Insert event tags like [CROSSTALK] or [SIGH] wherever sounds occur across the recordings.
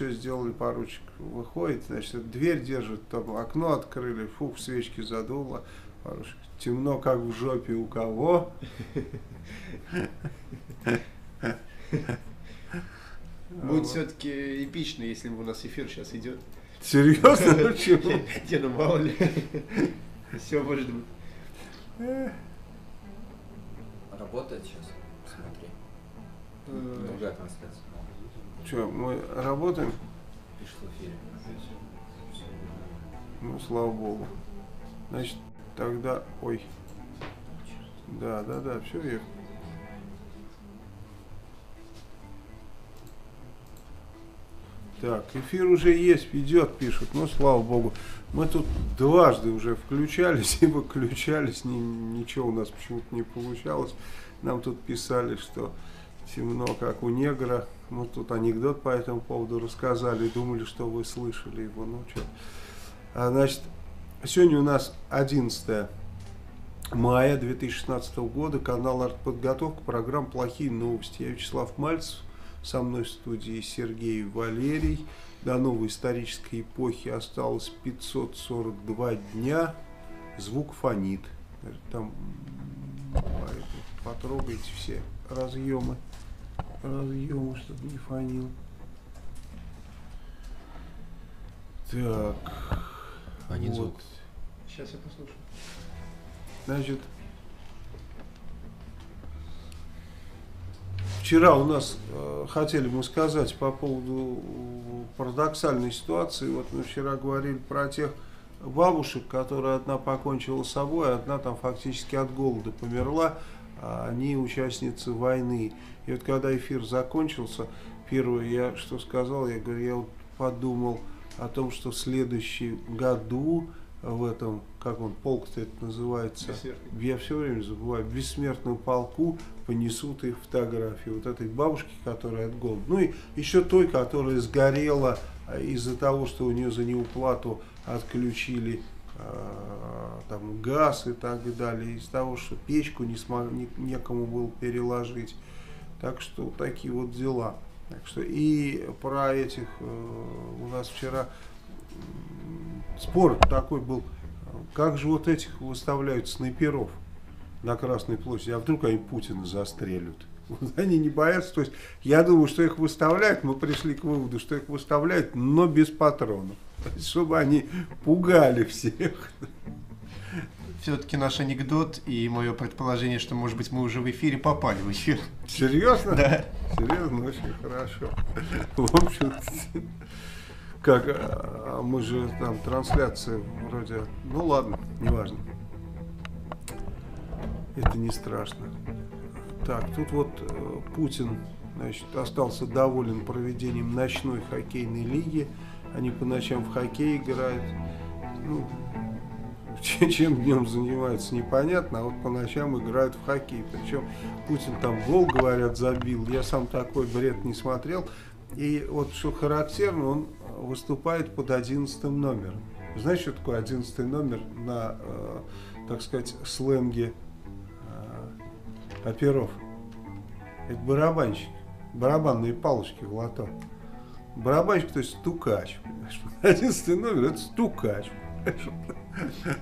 что сделали, поручик выходит, значит, дверь держит, там окно открыли, фух, свечки задуло, поручик, темно, как в жопе у кого. Будет все-таки эпично, если у нас эфир сейчас идет. Серьезно? [LAUGHS] Почему? Не, ну мало ли. Все может быть. Работает сейчас? Смотри. Э, Другая трансляция. Что, мы работаем? Пишет в эфире. Ну, слава богу. Значит, тогда... Ой. Да, да, да, все верно. Так, эфир уже есть, идет, пишут. Ну, слава богу. Мы тут дважды уже включались и выключались. Ни- ничего у нас почему-то не получалось. Нам тут писали, что темно, как у негра. Мы тут анекдот по этому поводу рассказали. Думали, что вы слышали его. Ну, что. А, значит, сегодня у нас 11 мая 2016 года. Канал «Артподготовка». Программа «Плохие новости». Я Вячеслав Мальцев. Со мной в студии Сергей Валерий. До новой исторической эпохи осталось 542 дня. Звук фонит. Там потрогайте все разъемы. Разъемы, чтобы не фонил. Так. Фонит вот. звук. Сейчас я послушаю. Значит, вчера у нас э, хотели мы сказать по поводу э, парадоксальной ситуации. Вот мы вчера говорили про тех бабушек, которые одна покончила с собой, а одна там фактически от голода померла, а они участницы войны. И вот когда эфир закончился, первое я что сказал, я говорю, я вот подумал о том, что в следующем году в этом, как он, полк-то это называется, я все время забываю, в бессмертном полку понесут их фотографии вот этой бабушки, которая от голода. Ну и еще той, которая сгорела а, из-за того, что у нее за неуплату отключили а, там газ и так далее, из-за того, что печку не смог, не- некому было переложить. Так что такие вот дела. Так что и про этих э, у нас вчера спор такой был, как же вот этих выставляют снайперов на Красной площади, а вдруг они Путина застрелят? [LAUGHS] Вот Они не боятся, то есть я думаю, что их выставляют, мы пришли к выводу, что их выставляют, но без патронов, чтобы они пугали всех. Все-таки наш анекдот и мое предположение, что, может быть, мы уже в эфире попали в эфир. Серьезно? Да. Серьезно, очень хорошо. В общем, как а, мы же там трансляция вроде, ну ладно, неважно. Это не страшно. Так, тут вот э, Путин, значит, остался доволен проведением ночной хоккейной лиги. Они по ночам в хоккей играют. Ну, [LAUGHS] чем, днем занимаются, непонятно, а вот по ночам играют в хоккей. Причем Путин там гол, говорят, забил. Я сам такой бред не смотрел. И вот что характерно, он выступает под 11 номером. Знаешь, что такое 11 номер на, э, так сказать, сленге э, оперов? Это барабанщик. Барабанные палочки в лото. Барабанщик, то есть стукач. понимаешь? [LAUGHS] 11 номер это стукач. понимаешь?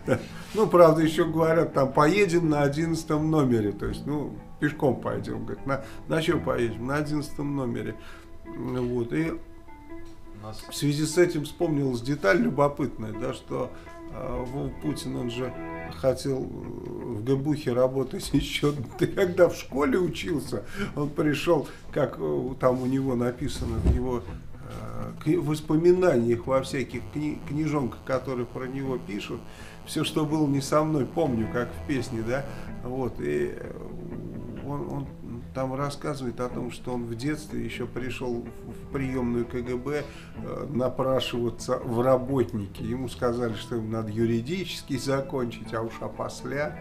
[LAUGHS] Ну, правда, еще говорят, там, поедем на 11 номере. То есть, ну, пешком пойдем. Говорит, на, на чем поедем? На 11 номере. Вот, и нас в связи с этим вспомнилась деталь любопытная, да, что э, Вов Путин, он же хотел э, в ГБУХе работать [LAUGHS] еще, когда в школе учился, он пришел, как э, там у него написано в его э, кни- воспоминаниях во всяких кни- книжонках, которые про него пишут, все, что было не со мной, помню, как в песне, да, вот, и э, он, он там рассказывает о том, что он в детстве еще пришел в в приемную КГБ э, напрашиваться в работники. Ему сказали, что ему надо юридически закончить, а уж опосля.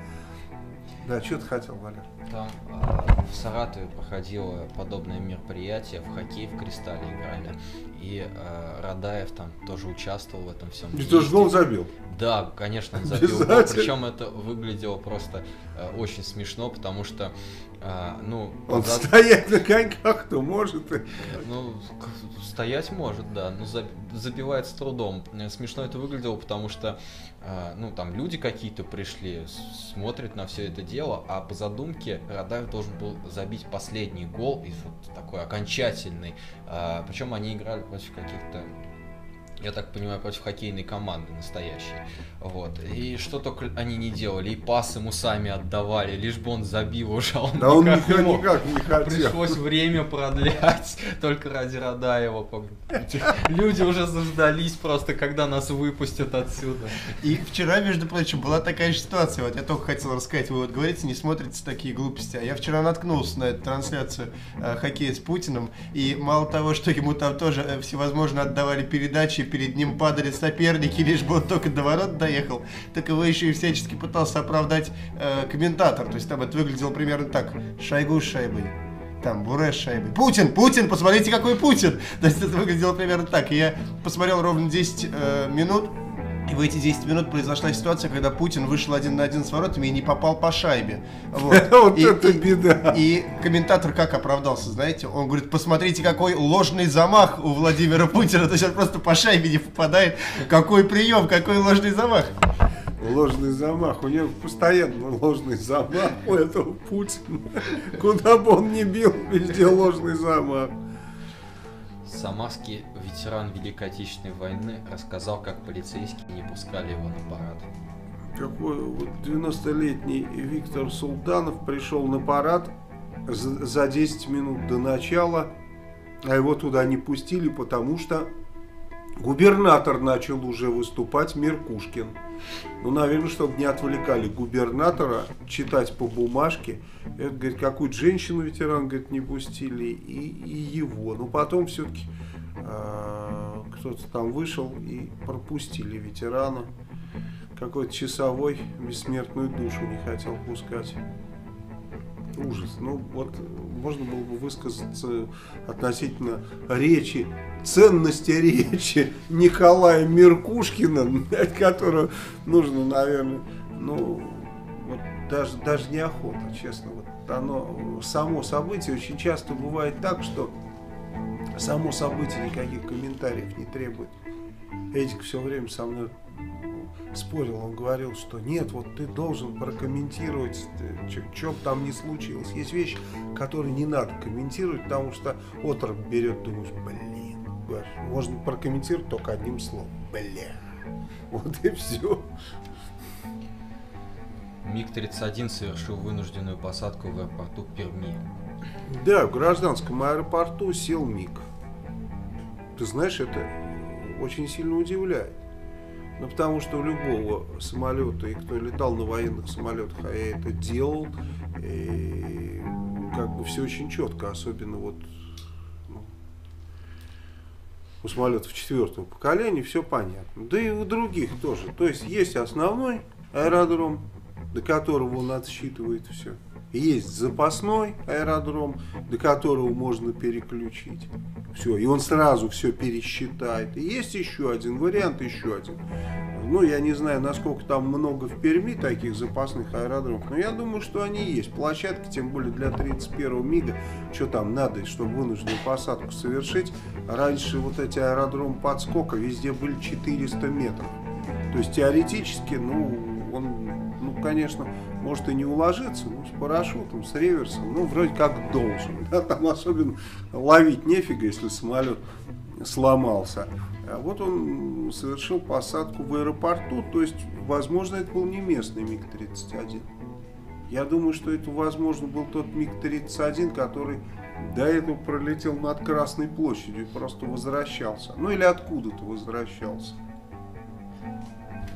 Да, что ты хотел, Валер? там а, в Саратове проходило подобное мероприятие, в хоккей в Кристалле играли. И а, Радаев там тоже участвовал в этом всем. И тоже гол забил. Да, конечно, он забил гол. Причем это выглядело просто э, очень смешно, потому что А, ну, Он за- стоять на коньках-то может. Ну, стоять может, да, но за- забивает с трудом. Смешно это выглядело, потому что, э, ну, там люди какие-то пришли, смотрят на все это дело, а по задумке Радаев должен был забить последний гол, и вот такой окончательный. Причем они играли против каких-то я так понимаю, против хоккейной команды настоящей. Вот. И что только они не делали. И пас ему сами отдавали, лишь бы он забил уже. а Он Да он никак не никак, никак не хотел. Пришлось время продлять [LAUGHS] только ради Радаева. Люди уже заждались просто, когда нас выпустят отсюда. И вчера, между прочим, была такая же ситуация. Вот я только хотел рассказать, вы вот говорите, не смотрите такие глупости. А я вчера наткнулся на эту трансляцию э, хоккея с Путиным. И мало того, что ему там тоже э, всевозможно отдавали передачи, перед ним падали соперники, лишь бы он только до ворот доехал, так его еще и всячески пытался оправдать э, комментатор. То есть там это выглядело примерно так. Шойгу с шайбой. Там, Буре с шайбой. Путин, Путин, посмотрите, какой Путин! [LAUGHS] То есть это выглядело примерно так. И я посмотрел ровно 10 э, минут, и в эти 10 минут произошла ситуация, когда Путин вышел один на один с воротами и не попал по шайбе. Вот, [LAUGHS] Вот И- это и- беда. И комментатор как оправдался, знаете? Он говорит, посмотрите, какой ложный замах у Владимира Путина. То есть он просто по шайбе не попадает. Какой прием, какой ложный замах. Ложный замах. У него постоянно ложный замах у этого Путина. Куда бы он ни бил, везде ложный замах. Самарский ветеран Великой Отечественной войны рассказал, как полицейские не пускали его на парад. Какой вот 90-летний Виктор Султанов пришел на парад за за 10 минут до начала, а его туда не пустили, потому что губернатор начал уже выступать, Меркушкин. Ну, наверное, чтобы не отвлекали губернатора читать по бумажке. Это, говорит, какую-то женщину ветеран, говорит, не пустили, и, и его. Но потом все-таки кто-то там вышел и пропустили ветерана. Какой-то часовой бессмертную душу не хотел пускать. Ужас. Ну, вот можно было бы высказаться относительно речи, ценности речи Николая Меркушкина, которую нужно, наверное, ну, вот даже, даже неохота, честно. Вот оно, само событие очень часто бывает так, что само событие никаких комментариев не требует. Эдик все время со мной спорил, он говорил, что нет, вот ты должен прокомментировать, что бы там ни случилось. Есть вещи, которые не надо комментировать, потому что отрок берет, думаешь, блин, можно прокомментировать только одним словом, бля. Вот и все. МиГ-31 совершил вынужденную посадку в аэропорту Перми. Да, в гражданском аэропорту сел МиГ. Ты знаешь, это очень сильно удивляет. Ну, потому что у любого самолета, и кто летал на военных самолетах, а я это делал, и как бы все очень четко, особенно вот ну, у самолетов четвертого поколения, все понятно. Да и у других тоже. То есть есть основной аэродром, до которого он отсчитывает все. Есть запасной аэродром, до которого можно переключить. Все, и он сразу все пересчитает. И есть еще один вариант, еще один. Ну, я не знаю, насколько там много в Перми таких запасных аэродромов, но я думаю, что они есть. Площадки, тем более для 31-го МИГа, что там надо, чтобы вынужденную посадку совершить. Раньше вот эти аэродромы подскока везде были 400 метров. То есть теоретически, ну, он, ну, конечно, может и не уложиться, ну, с парашютом, с реверсом, ну, вроде как должен. [LAUGHS] Да, там особенно ловить нефига, если самолет сломался. А вот он совершил посадку в аэропорту, то есть, возможно, это был не местный МиГ-31. Я думаю, что это, возможно, был тот МиГ-31, который до этого пролетел над Красной площадью и просто возвращался. Ну или откуда-то возвращался.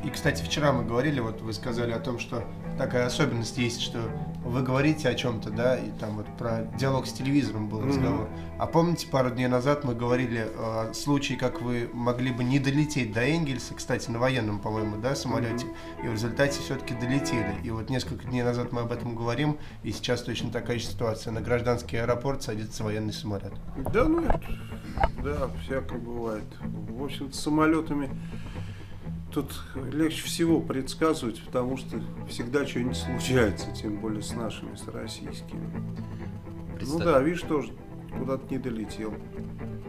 И, кстати, вчера мы говорили, вот вы сказали о том, что такая особенность есть, что вы говорите о чем-то, да, и там вот про диалог с телевизором был разговор. Mm-hmm. А помните, пару дней назад мы говорили о случае, как вы могли бы не долететь до Энгельса, кстати, на военном, по-моему, да, самолете, mm-hmm. и в результате все-таки долетели. И вот несколько дней назад мы об этом говорим, и сейчас точно такая же ситуация. На гражданский аэропорт садится военный самолет. Да, ну это, да, всякое бывает. В общем-то, с самолетами Тут легче всего предсказывать, потому что всегда что-нибудь случается, тем более с нашими, с российскими. Представ... Ну да, видишь, тоже куда-то не долетел.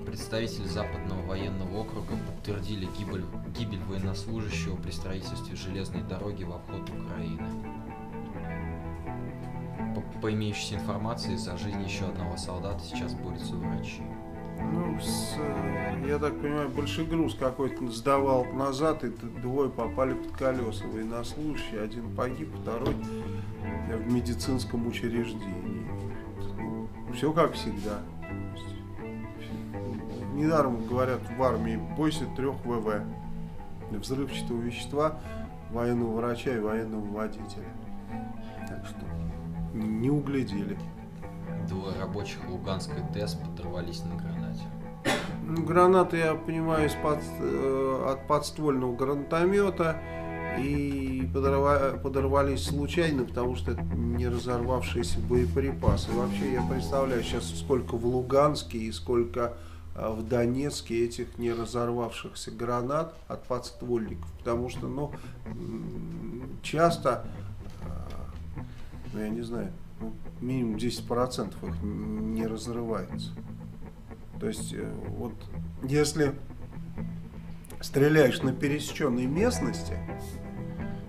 Представители Западного военного округа подтвердили гибель, гибель военнослужащего при строительстве железной дороги в обход Украины. По, по имеющейся информации, за жизнь еще одного солдата сейчас борются врачи. Ну, с, э, я так понимаю, большой груз какой-то сдавал назад, и двое попали под колеса военнослужащие. Один погиб, второй в медицинском учреждении. Все как всегда. Недаром говорят в армии, бойся трех ВВ. Взрывчатого вещества, военного врача и военного водителя. Так что не углядели. Двое рабочих Луганской ТЭС подорвались на гранате. Ну, гранаты, я понимаю, из-под, э, от подствольного гранатомета и подорва, подорвались случайно, потому что это не разорвавшиеся боеприпасы. Вообще я представляю сейчас, сколько в Луганске и сколько э, в Донецке этих не разорвавшихся гранат от подствольников, потому что, ну, часто, э, ну, я не знаю, ну, минимум 10% их не разрывается. То есть, э, вот если стреляешь на пересеченной местности,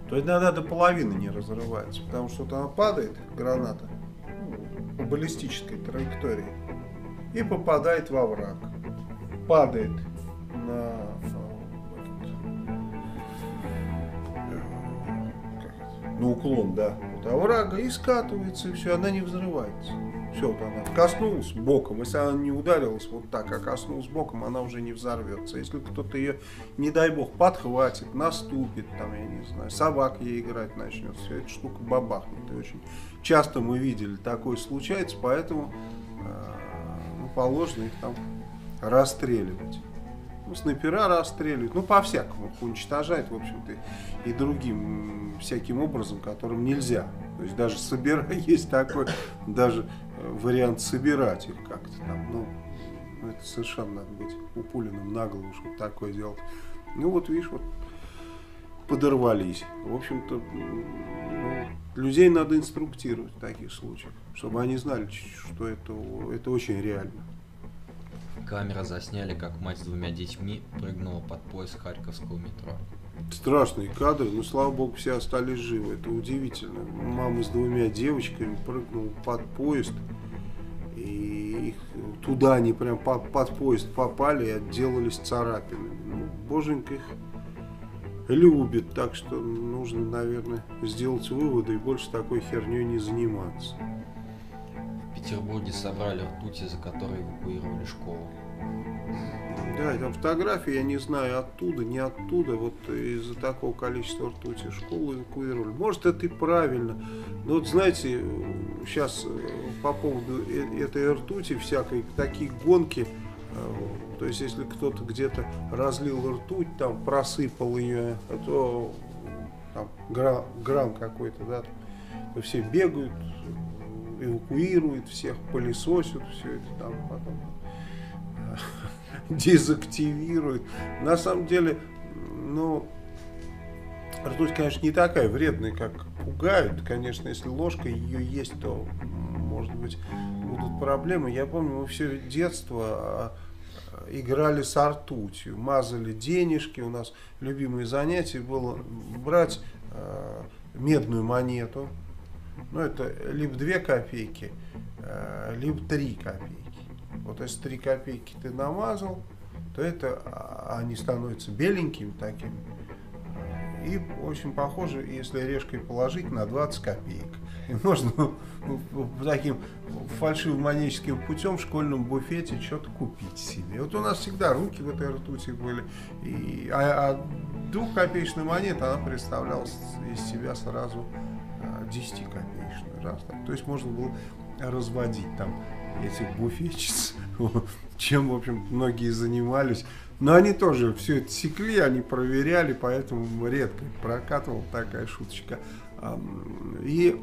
то иногда до половины не разрывается, потому что она падает, граната, ну, по баллистической траектории, и попадает во враг. Падает на, э, на уклон, да, вот, а врага и скатывается, и все, она не взрывается. Все, вот она коснулась боком. Если она не ударилась вот так, а коснулась боком, она уже не взорвется. Если кто-то ее, не дай бог, подхватит, наступит, там, я не знаю, собак ей играть начнет, все эта штука бабахнет. И очень часто мы видели, такое случается, поэтому э, ну, положено их там расстреливать. Ну, снайпера расстреливают, ну, по-всякому уничтожают, в общем-то, и другим всяким образом, которым нельзя. То есть даже собирать, [LAUGHS] есть такой, даже вариант собирать их как-то там. Ну, ну, это совершенно надо быть упуленным на голову, чтобы такое делать. Ну вот видишь, вот подорвались. В общем-то, ну, людей надо инструктировать в таких случаях, чтобы они знали, что это, это очень реально. Камера засняли, как мать с двумя детьми прыгнула под поезд Харьковского метро. Страшные кадры, но слава богу, все остались живы. Это удивительно. Мама с двумя девочками прыгнула под поезд. И их, туда они прям под, под поезд попали и отделались царапинами. Ну, боженька их любит, так что нужно, наверное, сделать выводы и больше такой херней не заниматься. В Петербурге собрали ртуть, из-за которой эвакуировали школу. Да, там фотографии, я не знаю, оттуда, не оттуда, вот из-за такого количества ртути школу эвакуировали. Может, это и правильно. Но вот знаете, сейчас э, по поводу э, этой ртути всякой, такие гонки, э, то есть если кто-то где-то разлил ртуть, там просыпал ее, а то там, грамм, грамм какой-то, да, то все бегают, эвакуируют, всех пылесосят, все это там потом [LAUGHS] дезактивирует. На самом деле, ну, ртуть, конечно, не такая вредная, как пугают. Конечно, если ложка ее есть, то, может быть, будут проблемы. Я помню, мы все детство а, играли с ртутью, мазали денежки. У нас любимое занятие было брать э, медную монету. Ну, это либо 2 копейки, э, либо 3 копейки. Вот если 3 копейки ты намазал, то это а, они становятся беленькими такими. И очень похоже, если решкой положить, на 20 копеек. [LAUGHS] И можно ну, таким фальшивым маническим путем в школьном буфете что-то купить себе. Вот у нас всегда руки в этой ртути были. И, а, а двухкопеечная монета, она представляла из себя сразу 10 а, копеечную. Раз, так. То есть можно было разводить там этих буфетчиц, [LAUGHS] чем, в общем, многие занимались. Но они тоже все это секли, они проверяли, поэтому редко прокатывал такая шуточка. И,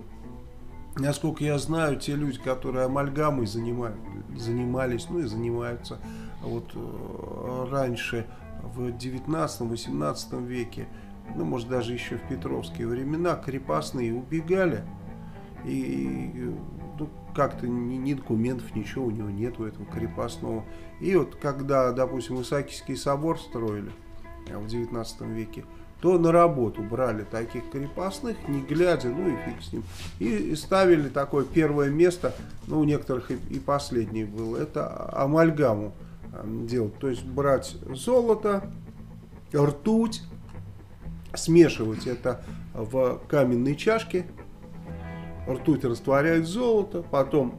насколько я знаю, те люди, которые амальгамой занимались, занимались ну и занимаются вот э, раньше в 19-18 веке, ну, может, даже еще в петровские времена, крепостные убегали. И ну, как-то ни, ни документов, ничего у него нет у этого крепостного. И вот когда, допустим, Исаакиевский собор строили в 19 веке, то на работу брали таких крепостных, не глядя, ну и фиг с ним. И ставили такое первое место, ну у некоторых и, и последнее было, это амальгаму делать. То есть брать золото, ртуть, смешивать это в каменной чашке, ртуть растворяет золото, потом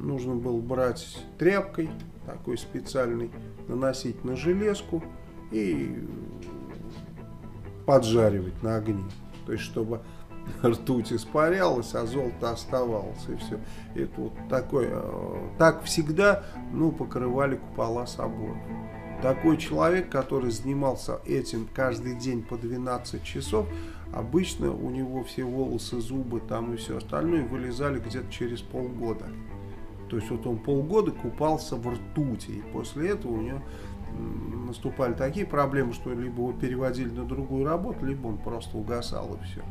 нужно было брать тряпкой, такой специальный, наносить на железку и поджаривать на огне. То есть, чтобы [LAUGHS] ртуть испарялась, а золото оставалось, и все. Это вот такое, э, так всегда, ну, покрывали купола соборов. Такой человек, который занимался этим каждый день по 12 часов, обычно у него все волосы, зубы там и все остальное вылезали где-то через полгода. То есть вот он полгода купался в ртути, и после этого у него наступали такие проблемы, что либо его переводили на другую работу, либо он просто угасал и все.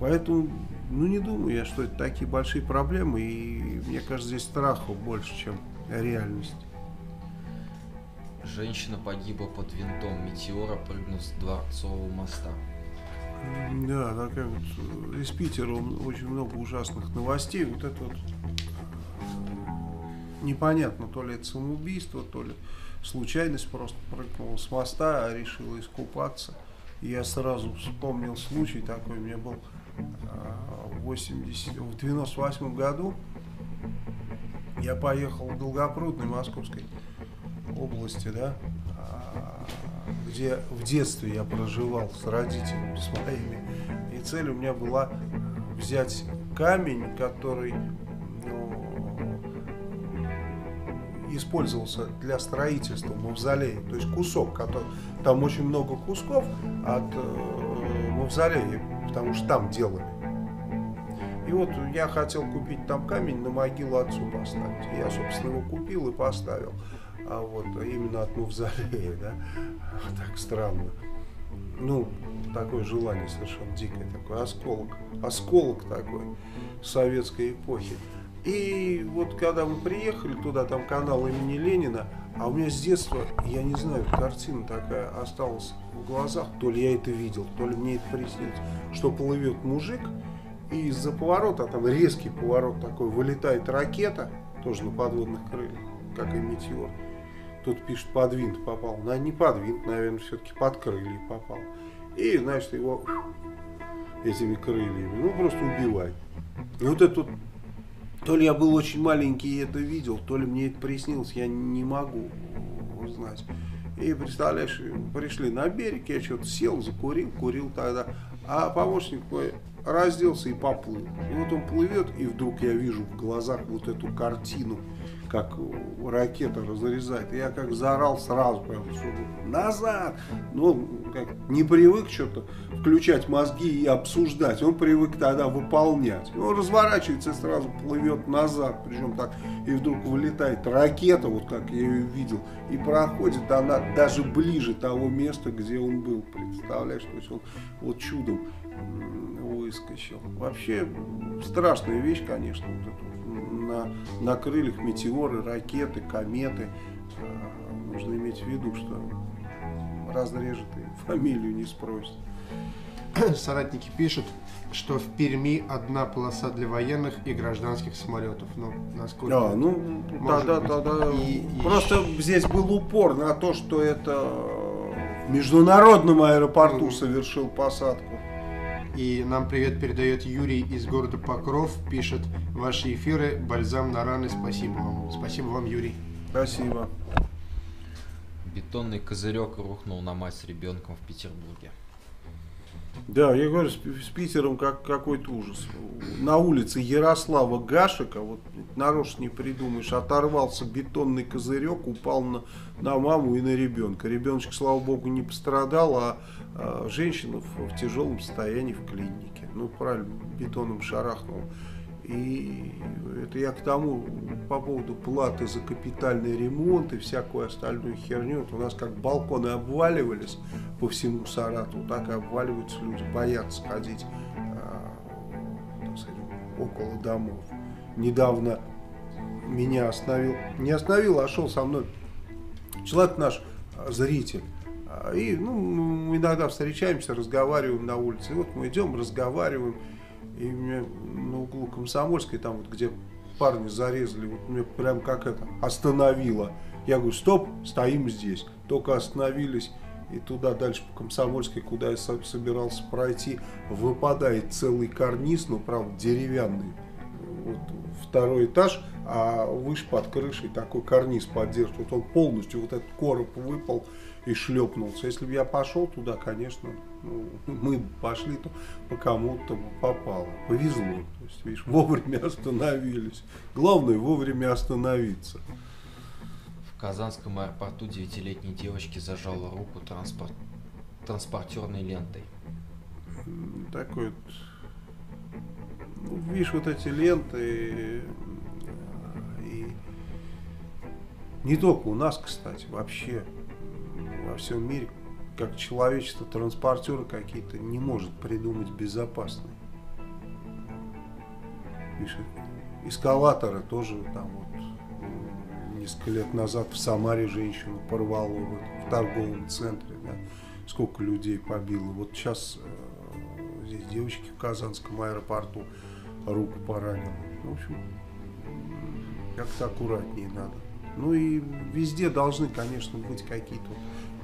Поэтому, ну не думаю я, что это такие большие проблемы, и мне кажется, здесь страху больше, чем реальность. Женщина погибла под винтом метеора, прыгнув с Дворцового моста. Да, такая вот из Питера очень много ужасных новостей. Вот это вот непонятно, то ли это самоубийство, то ли случайность просто прыгнула с моста, а решила искупаться. И я сразу вспомнил случай такой, меня был а, в, 80, в 98 году, я поехал в Долгопрудной Московской области, да, а, где в детстве я проживал с родителями своими. И цель у меня была взять камень, который использовался для строительства мавзолея. То есть кусок, который, там очень много кусков от э, мавзолея, потому что там делали. И вот я хотел купить там камень на могилу отцу поставить. Я, собственно, его купил и поставил. А вот именно от мавзолея, да, [LAUGHS] так странно. Ну, такое желание совершенно дикое, такой осколок, осколок такой советской эпохи. И вот когда мы приехали туда, там канал имени Ленина, а у меня с детства, я не знаю, картина такая осталась в глазах, то ли я это видел, то ли мне это приснилось, что плывет мужик, и из-за поворота, там резкий поворот такой, вылетает ракета, тоже на подводных крыльях, как и метеор. Тут пишет, под винт попал. На не под винт, наверное, все-таки под крылья попал. И, значит, его этими крыльями, ну, просто убивай. И вот этот то ли я был очень маленький и это видел, то ли мне это приснилось, я не могу узнать. И представляешь, пришли на берег, я что-то сел, закурил, курил тогда, а помощник мой разделся и поплыл. И вот он плывет, и вдруг я вижу в глазах вот эту картину как ракета разрезает. Я как заорал сразу, прям, назад. Ну, как не привык что-то включать мозги и обсуждать. Он привык тогда выполнять. Он разворачивается и сразу плывет назад. Причем так, и вдруг вылетает ракета, вот как я ее видел, и проходит она даже ближе того места, где он был. Представляешь, то есть он вот чудом выскочил. Вообще страшная вещь, конечно, вот это на, на крыльях метеоры, ракеты, кометы. А, нужно иметь в виду, что разрежет и фамилию не спросит. [COUGHS] Соратники пишут, что в Перми одна полоса для военных и гражданских самолетов. Ну, насколько? Да, ну, тогда, тогда. И, Просто и... здесь был упор на то, что это в международном аэропорту совершил посадку. И нам привет передает Юрий из города Покров. Пишет, ваши эфиры, бальзам на раны, спасибо вам. Спасибо вам, Юрий. Спасибо. Бетонный козырек рухнул на мать с ребенком в Петербурге. Да, я говорю, с, с Питером как какой-то ужас. На улице Ярослава Гашика, вот нарочно не придумаешь, оторвался бетонный козырек, упал на, на маму и на ребенка. Ребеночек, слава богу, не пострадал, а, а женщина в, в тяжелом состоянии в клинике. Ну, правильно, бетоном шарахнул. И это я к тому, по поводу платы за капитальный ремонт и всякую остальную херню. Вот у нас как балконы обваливались по всему Саратову, так и обваливаются люди, боятся ходить э, сказать, около домов. Недавно меня остановил, не остановил, а шел со мной человек наш, а, зритель. А, и ну, мы иногда встречаемся, разговариваем на улице. И вот мы идем, разговариваем. И меня на углу Комсомольской, там вот где парни зарезали, вот меня прям как это остановило. Я говорю, стоп, стоим здесь. Только остановились и туда дальше по Комсомольской, куда я собирался пройти, выпадает целый карниз, ну, правда, деревянный, вот, второй этаж, а выше под крышей такой карниз поддерживает. Он полностью, вот этот короб выпал и шлепнулся. Если бы я пошел туда, конечно, ну, [LAUGHS] мы пошли, то по кому-то попало. Повезло. То есть, видишь, вовремя остановились. Главное вовремя остановиться. В Казанском аэропорту девятилетней девочке зажала руку транспорт... транспортерной лентой. Такой вот ну, видишь, вот эти ленты и не только у нас, кстати, вообще во всем мире, как человечество, транспортеры какие-то не может придумать безопасные. Эскалаторы тоже там вот несколько лет назад в Самаре женщину порвало вот, в торговом центре, да, сколько людей побило. Вот сейчас э, здесь девочки в Казанском аэропорту руку поранил. В общем, как-то аккуратнее надо. Ну и везде должны, конечно, быть какие-то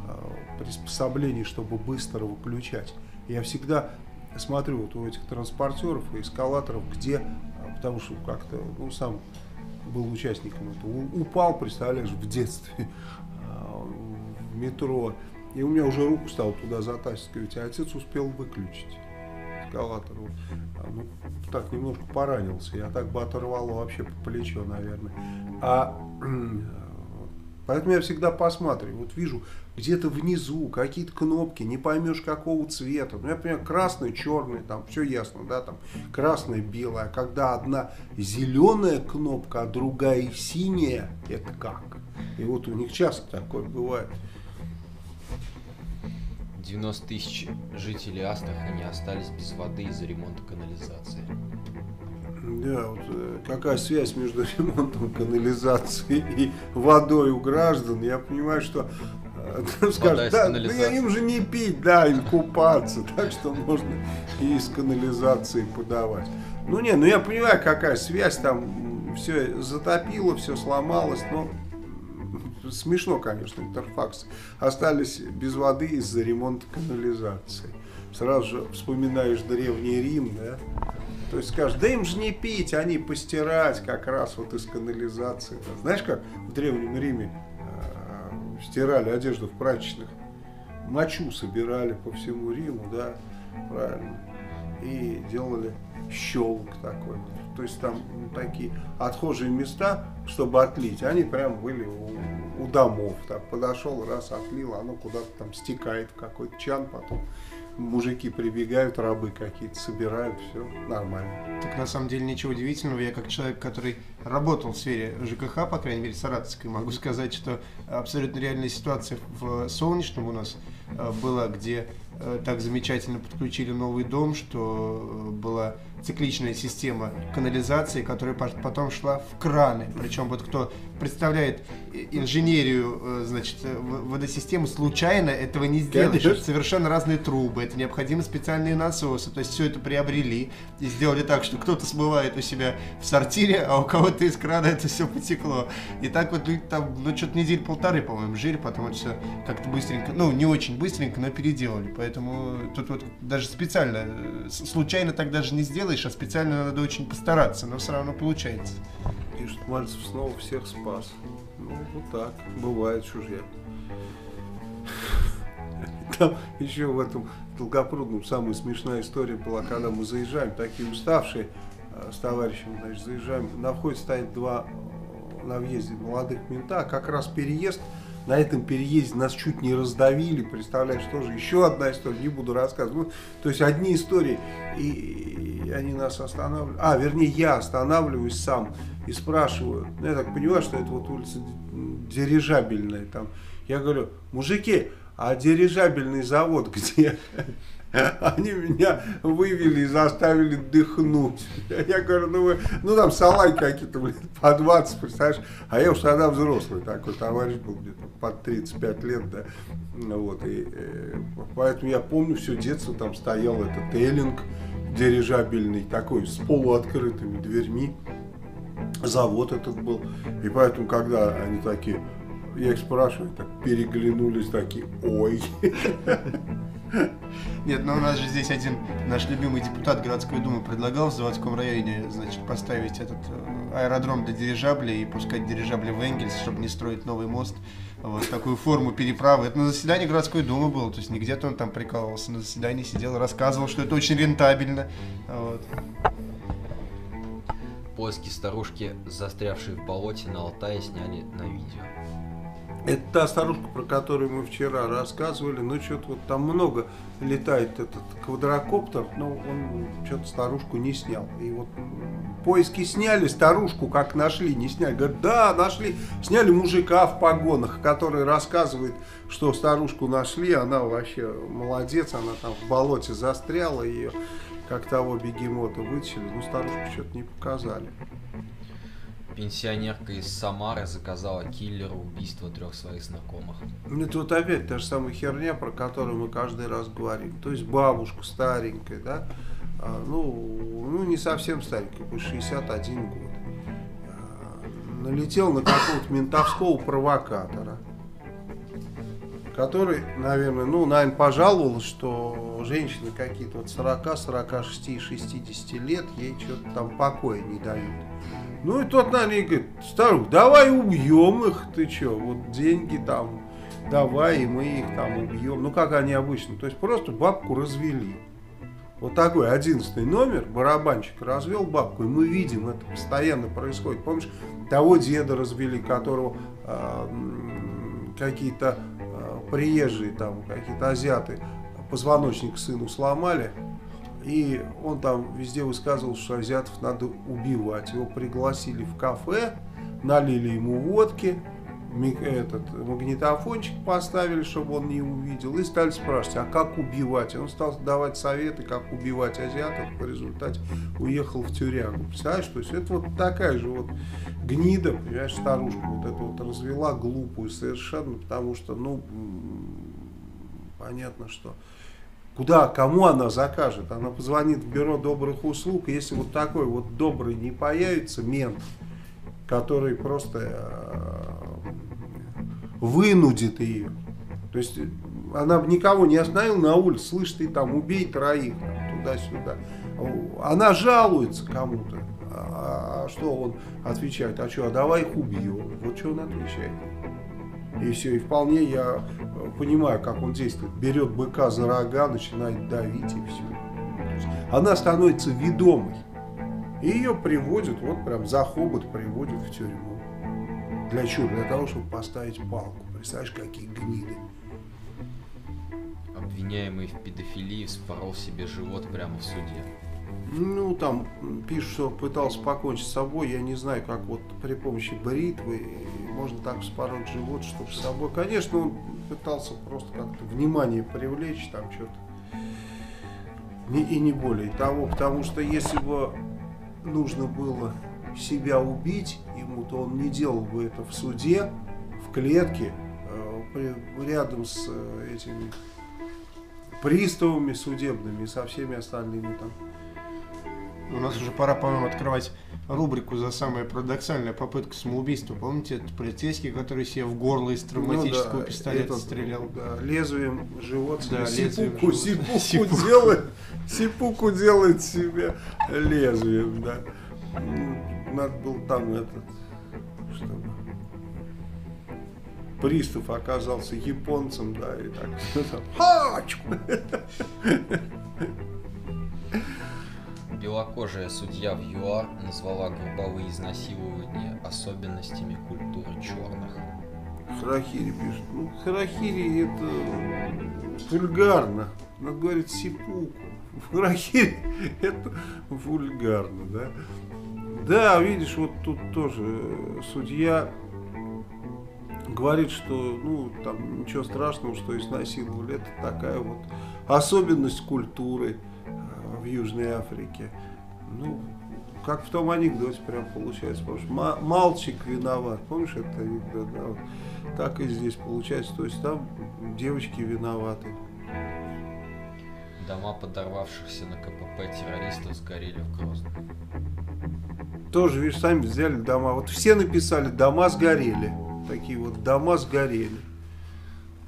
э, приспособления, чтобы быстро выключать. Я всегда смотрю вот у этих транспортеров и эскалаторов, где, а, потому что как-то, ну, сам был участником этого, упал, представляешь, в детстве [LAUGHS] а, в метро, и у меня уже руку стал туда затаскивать, а отец успел выключить эскалатор. А, ну, так немножко поранился. Я так бы оторвало вообще по плечу, наверное. А поэтому я всегда посматриваю. Вот вижу где-то внизу какие-то кнопки, не поймешь какого цвета. Ну, я понимаю, красный, черный, там все ясно, да, там красное, белое. А когда одна зеленая кнопка, а другая синяя, это как? И вот у них часто такое бывает. 90 тысяч жителей Астрахани остались без воды из-за ремонта канализации. Да, вот э, какая связь между [LAUGHS] ремонтом канализации и водой у граждан? Я понимаю, что э, [LAUGHS] скажут, да, да им же не пить, да, им купаться, [LAUGHS] так что можно и из канализации подавать. Ну не, ну я понимаю, какая связь там, все затопило, все сломалось, но смешно, конечно, Интерфакс, остались без воды из-за ремонта канализации. Сразу же вспоминаешь Древний Рим, да? То есть скажешь, да им же не пить, они постирать как раз вот из канализации. Знаешь, как в Древнем Риме э, стирали одежду в прачечных? Мочу собирали по всему Риму, да, правильно. И делали щелк такой. То есть там такие отхожие места, чтобы отлить, они прям были у у домов. Так подошел, раз отлил, оно куда-то там стекает в какой-то чан, потом мужики прибегают, рабы какие-то собирают, все нормально. Так на самом деле ничего удивительного. Я как человек, который работал в сфере ЖКХ, по крайней мере, саратовской, могу сказать, что абсолютно реальная ситуация в Солнечном у нас э, была, где так замечательно подключили новый дом, что э, была цикличная система канализации, которая потом шла в краны. Причем вот кто представляет инженерию, э, значит, водосистемы, случайно этого не сделает. Это совершенно разные трубы, это необходимы специальные насосы. То есть все это приобрели и сделали так, что кто-то смывает у себя в сортире, а у кого-то из крана это все потекло. И так вот там, ну, что-то недель полторы, по-моему, жили, потом это все как-то быстренько, ну, не очень быстренько, но переделали. Поэтому тут вот даже специально, э, случайно так даже не сделать делаешь, а специально надо очень постараться, но все равно получается. Пишет, Мальцев снова всех спас. Ну, вот так, бывает, же [LAUGHS] Там еще в этом Долгопрудном самая смешная история была, когда мы заезжаем, такие уставшие, э, с товарищем, значит, заезжаем, на входе стоит два э, на въезде молодых мента, как раз переезд на этом переезде нас чуть не раздавили, представляешь, тоже еще одна история, не буду рассказывать. Ну, то есть одни истории, и, и они нас останавливают. А, вернее, я останавливаюсь сам и спрашиваю, ну, я так понимаю, что это вот улица дирижабельная там. Я говорю, мужики, а дирижабельный завод где? [LAUGHS] Они меня вывели и заставили дыхнуть. Я говорю, ну вы, ну там салай какие-то, блин, по 20, представляешь? А я уж тогда взрослый такой товарищ был, где-то под 35 лет, да. Вот, и, э, поэтому я помню все детство, там стоял этот эллинг дирижабельный, такой, с полуоткрытыми дверьми. Завод этот был. И поэтому, когда они такие, я их спрашиваю, так переглянулись такие, ой. [LAUGHS] Нет, но у нас же здесь один наш любимый депутат городской думы предлагал в заводском районе, значит, поставить этот э, аэродром для дирижаблей и пускать дирижабли в Энгельс, чтобы не строить новый мост. Вот такую форму переправы. Это на заседании городской думы было, то есть не где-то он там прикалывался, на заседании сидел рассказывал, что это очень рентабельно. Вот. Поиски старушки, застрявшей в болоте на Алтае, сняли на видео. Это та старушка, про которую мы вчера рассказывали. Ну, что-то вот там много летает этот квадрокоптер, но он что-то старушку не снял. И вот поиски сняли, старушку как нашли, не сняли. Говорят, да, нашли. Сняли мужика в погонах, который рассказывает, что старушку нашли. Она вообще молодец, она там в болоте застряла, ее как того бегемота вытащили. Ну, старушку что-то не показали пенсионерка из Самары заказала киллеру убийство трех своих знакомых. Это вот опять та же самая херня, про которую мы каждый раз говорим. То есть бабушка старенькая, да, а, ну, ну не совсем старенькая, 61 год, а, налетел на какого-то ментовского провокатора, который, наверное, ну, наверное, пожаловалась, что женщины какие-то вот 40, 46, 60 лет, ей что-то там покоя не дают. Ну и тот на ней говорит, старух, давай убьем их, ты что, вот деньги там, давай, и мы их там убьем. Ну как они обычно, то есть просто бабку развели. Вот такой одиннадцатый номер, барабанщик развел бабку, и мы видим, это постоянно происходит. Помнишь, того деда развели, которого э, какие-то э, приезжие там, какие-то азиаты позвоночник сыну сломали, и он там везде высказывал, что азиатов надо убивать. Его пригласили в кафе, налили ему водки, этот магнитофончик поставили, чтобы он не увидел, и стали спрашивать, а как убивать? Он стал давать советы, как убивать азиатов, в результате уехал в тюрягу. Представляешь, то есть это вот такая же вот гнида, понимаешь, старушка вот это вот развела глупую совершенно, потому что, ну, понятно, что Куда, кому она закажет? Она позвонит в бюро добрых услуг. Если вот такой вот добрый не появится мент, который просто э, вынудит ее. То есть она никого не остановила на улице, слышь, ты там убей троих, туда-сюда. Она жалуется кому-то. А, а что он отвечает? А что, а давай их убьем. Вот что он отвечает. И все, и вполне я э, понимаю, как он действует. Берет быка за рога, начинает давить и все. Она становится ведомой. И ее приводят, вот прям за хобот приводят в тюрьму. Для чего? Для того, чтобы поставить палку. Представляешь, какие гниды. Обвиняемый в педофилии спорол себе живот прямо в суде. Ну, там пишут, что пытался покончить с собой. Я не знаю, как вот при помощи бритвы можно так спороть живот, чтобы с собой. Конечно, он пытался просто как-то внимание привлечь, там что-то. И не более того, потому что если бы нужно было себя убить ему, то он не делал бы это в суде, в клетке, э, рядом с э, этими приставами судебными и со всеми остальными там у нас уже пора, по-моему, открывать рубрику за самая парадоксальная попытка самоубийства. Помните, этот полицейский, который себе в горло из травматического ну, да, пистолета этот, стрелял? Да, лезвием живот да, сипуку, сипуку, [LAUGHS] сипуку, делает, сипуку делает себе лезвием, да. Надо было там этот, чтобы пристав оказался японцем, да, и так, [LAUGHS] хачу! [LAUGHS] Белокожая судья в ЮАР назвала групповые изнасилования особенностями культуры черных. Харахири пишет. Ну, Харахири это вульгарно. Надо говорить сипуку. Харахири это вульгарно, да. Да, видишь, вот тут тоже судья говорит, что ну там ничего страшного, что изнасиловали. Это такая вот особенность культуры э, Южной Африке. Ну, как в том анекдоте прям получается. Потому что мальчик виноват. Помнишь этот анекдот? Да, вот. Так и здесь получается. То есть там девочки виноваты. Дома подорвавшихся на КПП террористов сгорели в Грозном. Тоже, видишь, сами взяли дома. Вот все написали, дома сгорели. Такие вот дома сгорели.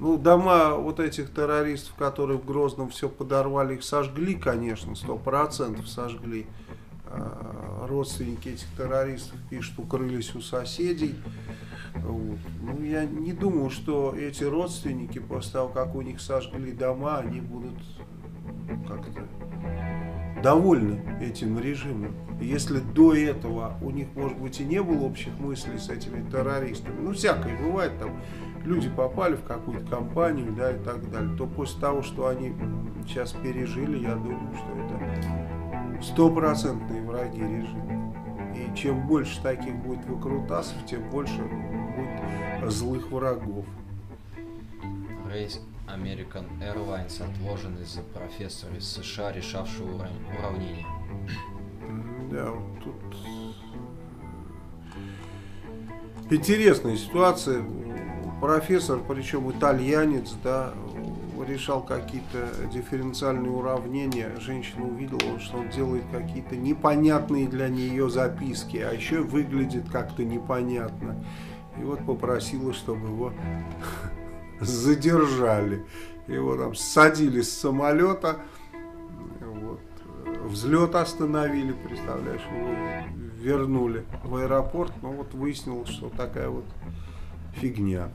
Ну, дома вот этих террористов, которые в Грозном все подорвали, их сожгли, конечно, сто процентов сожгли. А, родственники этих террористов пишут, укрылись у соседей. Вот. Ну, я не думаю, что эти родственники, после того, как у них сожгли дома, они будут как-то довольны этим режимом. Если до этого у них, может быть, и не было общих мыслей с этими террористами, ну, всякое бывает, там, люди попали в какую-то компанию, да, и так далее, то после того, что они сейчас пережили, я думаю, что это стопроцентные враги режима. И чем больше таких будет выкрутасов, тем больше будет злых врагов. Рейс American Airlines отложен из-за профессора из США, решавшего уравнение. Да, вот тут интересная ситуация. Профессор, причем итальянец, да, решал какие-то дифференциальные уравнения. Женщина увидела, что он делает какие-то непонятные для нее записки, а еще выглядит как-то непонятно. И вот попросила, чтобы его задержали. Его там садили с самолета, вот, взлет остановили, представляешь, его вернули в аэропорт, но вот выяснилось, что такая вот фигня.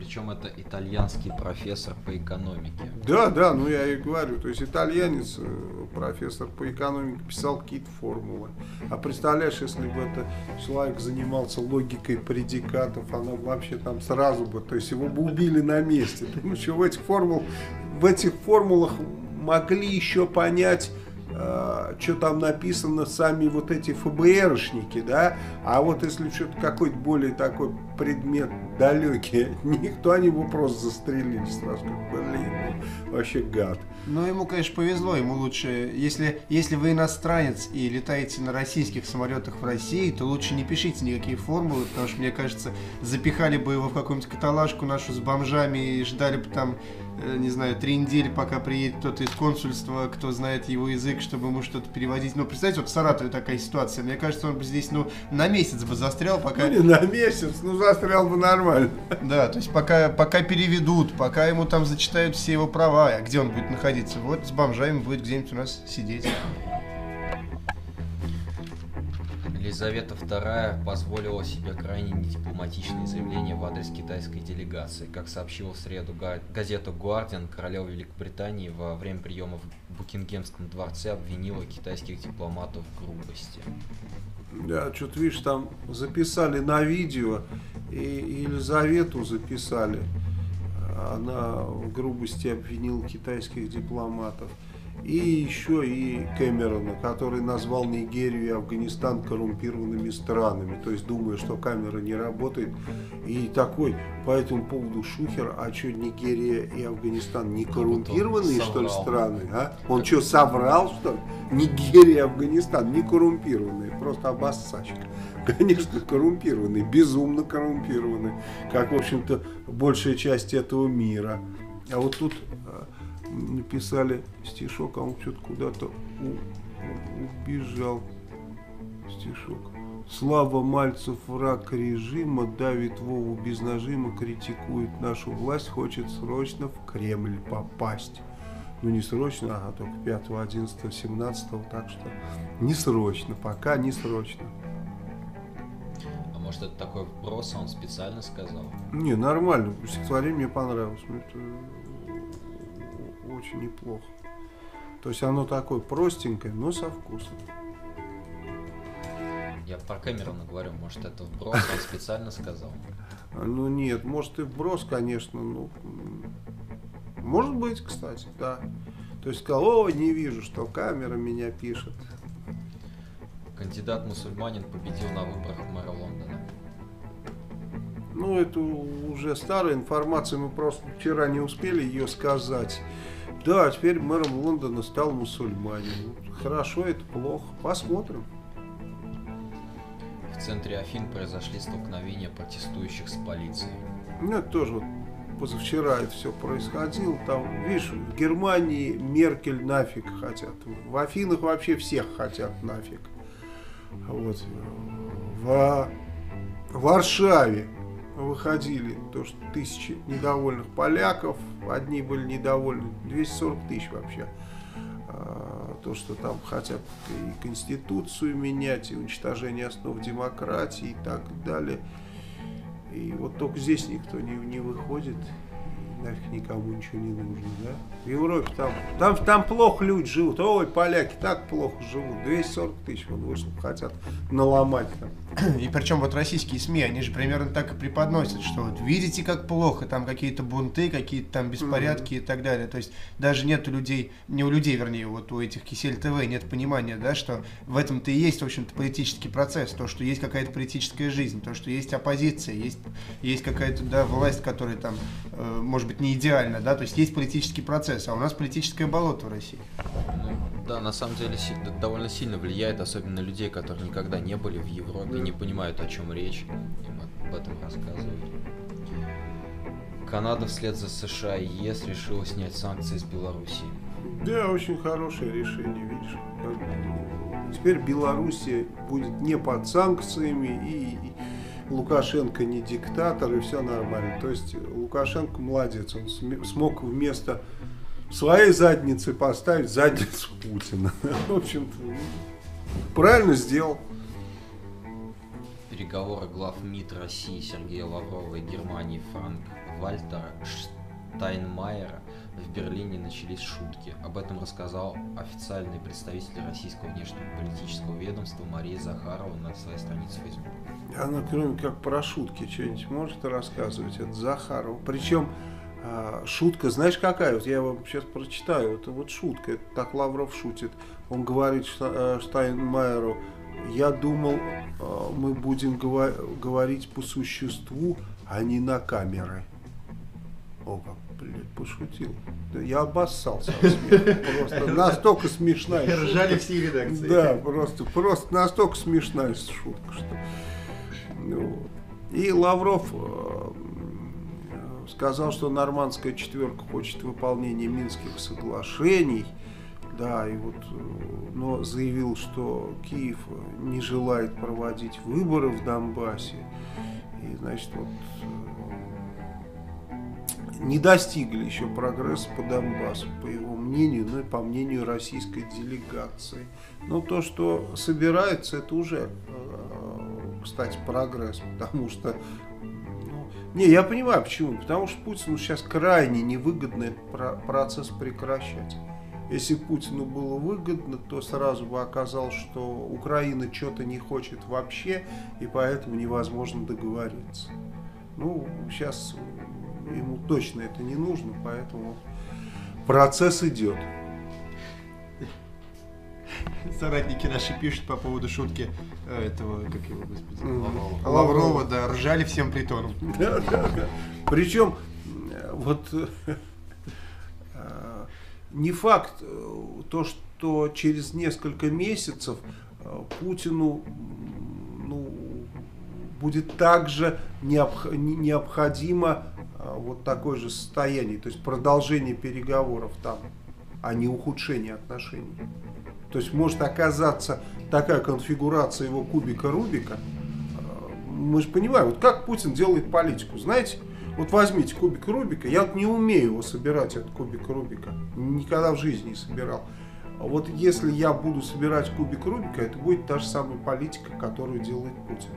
Причем это итальянский профессор по экономике. Да, да, ну я и говорю, то есть итальянец, э, профессор по экономике, писал какие-то формулы. А представляешь, если бы это человек занимался логикой предикатов, она вообще там сразу бы, то есть его бы убили на месте. Потому что в этих, формул, в этих формулах могли еще понять э, что там написано сами вот эти ФБРшники, да, а вот если что-то какой-то более такой предмет далекий, никто они бы просто застрелили сразу, как, блин, ну, вообще гад. Ну, ему, конечно, повезло, ему лучше, если, если вы иностранец и летаете на российских самолетах в России, то лучше не пишите никакие формулы, потому что, мне кажется, запихали бы его в какую-нибудь каталажку нашу с бомжами и ждали бы там Э, не знаю, три недели, пока приедет кто-то из консульства, кто знает его язык, чтобы ему что-то переводить. Ну, представьте, вот в Саратове такая ситуация. Мне кажется, он бы здесь, ну, на месяц бы застрял, пока... Ну, не на месяц, ну, застрял бы нормально. Да, то есть пока, пока переведут, пока ему там зачитают все его права, а где он будет находиться? Вот с бомжами будет где-нибудь у нас сидеть. Елизавета II позволила себе крайне недипломатичные заявления в адрес китайской делегации. Как сообщила в среду газета Guardian, королева Великобритании во время приема в Букингемском дворце обвинила китайских дипломатов в грубости. Да, что-то видишь, там записали на видео, и Елизавету записали. Она в грубости обвинила китайских дипломатов и еще и Кэмерона, который назвал Нигерию и Афганистан коррумпированными странами, то есть думая, что камера не работает. И такой по этому поводу шухер, а что Нигерия и Афганистан не коррумпированные, что ли, страны? А? Он что, соврал, что ли? Нигерия и Афганистан не коррумпированные, просто обоссачка. [LAUGHS] Конечно, коррумпированные, безумно коррумпированные, как, в общем-то, большая часть этого мира. А вот тут а, написали стишок, а он что-то куда-то убежал. Стишок. Слава Мальцев, враг режима, давит Вову без нажима, критикует нашу власть, хочет срочно в Кремль попасть. Ну не срочно, а только 5, 11, 17, так что не срочно, пока не срочно. А может это такой вброс, а он специально сказал? Не, нормально, стихотворение мне понравилось. Это очень неплохо. То есть оно такое простенькое, но со вкусом. Я про Кэмерона говорю, может это вброс, он специально сказал. Ну нет, может и вброс, конечно, ну... Может быть, кстати, да. То есть сказал, о, не вижу, что камера меня пишет. Кандидат-мусульманин победил на выборах мэра Лондона. Ну, это уже старая информация, мы просто вчера не успели ее сказать. Да, теперь мэром Лондона стал мусульманин. Хорошо, это плохо. Посмотрим. В центре Афин произошли столкновения протестующих с полицией. Ну, это тоже вот позавчера это все происходило. Там, видишь, в Германии Меркель нафиг хотят. В Афинах вообще всех хотят нафиг. Вот. В Варшаве выходили то, что тысячи недовольных поляков, одни были недовольны, 240 тысяч вообще. А, то, что там хотят и Конституцию менять, и уничтожение основ демократии и так далее. И вот только здесь никто не, не выходит нафиг никому ничего не нужно, да? В Европе там, там, там плохо люди живут. Ой, поляки так плохо живут. 240 тысяч вот вышел, хотят наломать там. И причем вот российские СМИ, они же примерно так и преподносят, что вот видите, как плохо, там какие-то бунты, какие-то там беспорядки mm-hmm. и так далее. То есть даже нет у людей, не у людей, вернее, вот у этих Кисель ТВ нет понимания, да, что в этом-то и есть, в общем-то, политический процесс, то, что есть какая-то политическая жизнь, то, что есть оппозиция, есть, есть какая-то, да, власть, которая там, э, может быть, не идеально, да, то есть есть политический процесс, а у нас политическое болото в России. Да, на самом деле довольно сильно влияет, особенно людей, которые никогда не были в Европе, не понимают, о чем речь, им об этом рассказывают. Канада вслед за США и ЕС решила снять санкции с Белоруссии. Да, очень хорошее решение, видишь. Теперь Белоруссия будет не под санкциями и Лукашенко не диктатор, и все нормально. То есть Лукашенко молодец, он смог вместо своей задницы поставить задницу Путина. [LAUGHS] В общем-то, правильно сделал. Переговоры глав МИД России Сергея Лаврова и Германии Франк Вальтера Штайнмайера в Берлине начались шутки. Об этом рассказал официальный представитель российского внешнеполитического ведомства Мария Захарова на своей странице Facebook. Она, кроме как про шутки, что-нибудь может рассказывать? Это Захарова. Причем шутка, знаешь какая? Вот я вам сейчас прочитаю. Это вот шутка. Это так Лавров шутит. Он говорит э, Штайнмайеру, я думал, э, мы будем говорить по существу, а не на камеры. О, как блядь, пошутил. Я обоссался от смеха. Просто [LAUGHS] настолько смешная шутка. Ржали все редакции. Да, просто, просто настолько смешная шутка, что... Ну, и Лавров э, сказал, что нормандская четверка хочет выполнения Минских соглашений. Да, и вот, э, но заявил, что Киев не желает проводить выборы в Донбассе. И, значит, вот не достигли еще прогресса по Донбассу, по его мнению, ну и по мнению российской делегации. Но то, что собирается, это уже, э, кстати, прогресс, [LAUGHS] потому что не, я понимаю почему. Потому что Путину сейчас крайне невыгодно этот процесс прекращать. Если Путину было выгодно, то сразу бы оказалось, что Украина что-то не хочет вообще, и поэтому невозможно договориться. Ну, сейчас ему точно это не нужно, поэтому процесс идет. Соратники наши пишут по поводу шутки э, этого, как его, господи, Лаврова. Лаврова, да, ржали всем притоном. [LAUGHS] Да, да, да. Причем, э, вот э, не факт то, что через несколько месяцев Путину ну, будет также необходимо а, вот такое же состояние, то есть продолжение переговоров там, а не ухудшение отношений. То есть может оказаться такая конфигурация его кубика Рубика. Мы же понимаем, вот как Путин делает политику. Знаете, вот возьмите кубик Рубика, я вот не умею его собирать, этот кубик Рубика. Никогда в жизни не собирал. А вот если я буду собирать кубик Рубика, это будет та же самая политика, которую делает Путин.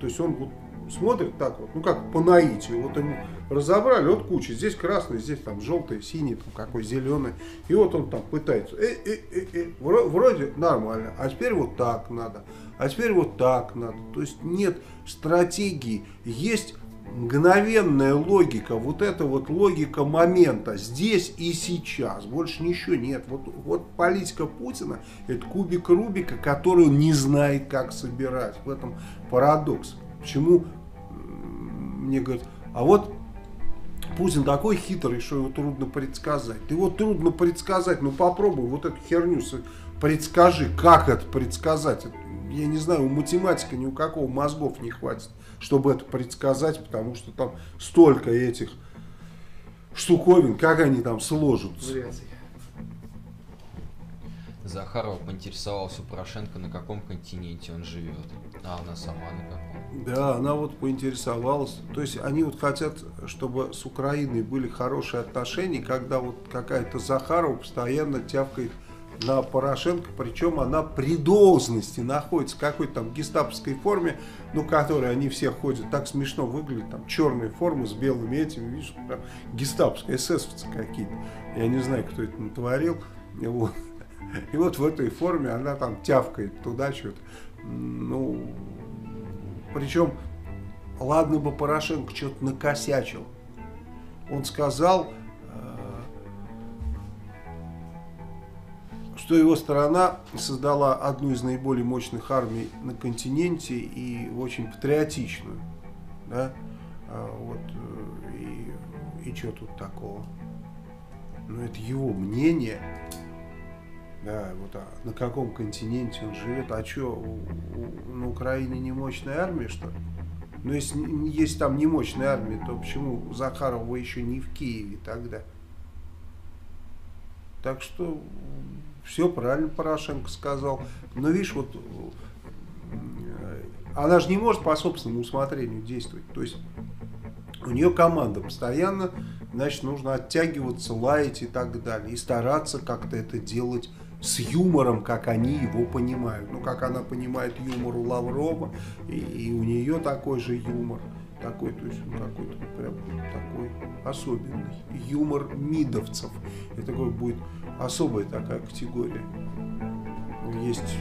То есть он вот смотрит так вот, ну как по наитию, вот ему разобрали, вот куча, здесь красный, здесь там желтый, синий, там какой зеленый, и вот он там пытается, э, э, э, э, вроде нормально, а теперь вот так надо, а теперь вот так надо, то есть нет стратегии, есть мгновенная логика, вот эта вот логика момента, здесь и сейчас, больше ничего нет. Вот, вот политика Путина, это кубик Рубика, который он не знает, как собирать. В этом парадокс. Почему мне говорят, а вот Путин такой хитрый, что его трудно предсказать. Вот трудно предсказать, ну попробуй вот эту херню предскажи, как это предсказать. Я не знаю, у математика ни у какого мозгов не хватит, чтобы это предсказать, потому что там столько этих штуковин, как они там сложатся. Захарова поинтересовался у Порошенко, на каком континенте он живет. А она сама на каком? Да, она вот поинтересовалась. То есть они вот хотят, чтобы с Украиной были хорошие отношения, когда вот какая-то Захарова постоянно тявкает на Порошенко, причем она при должности находится в какой-то там гестаповской форме, ну, которой они все ходят, так смешно выглядит, там черные формы с белыми этими, видишь, там гестаповские, эсэсовцы какие-то, я не знаю, кто это натворил, вот. [LAUGHS] И вот в этой форме она там тявкает туда что-то. Ну, причем, ладно бы Порошенко что-то накосячил. Он сказал, э, что его страна создала одну из наиболее мощных армий на континенте и очень патриотичную. Да? А вот, э, и, и что тут такого? Ну, это его мнение. Да, вот а на каком континенте он живет, а что, на Украине не мощная армия, что ли? Ну, если, если там не мощная армия, то почему Захарова еще не в Киеве тогда? Так что все правильно Порошенко сказал. Но видишь, вот э, она же не может по собственному усмотрению действовать. То есть у нее команда постоянно, значит, нужно оттягиваться, лаять и так далее. И стараться как-то это делать с юмором, как они его понимают. Ну, как она понимает юмор у Лаврова, и, и у нее такой же юмор. Такой, то есть, ну, какой-то прям такой особенный. Юмор мидовцев. Это такой будет особая такая категория. Есть...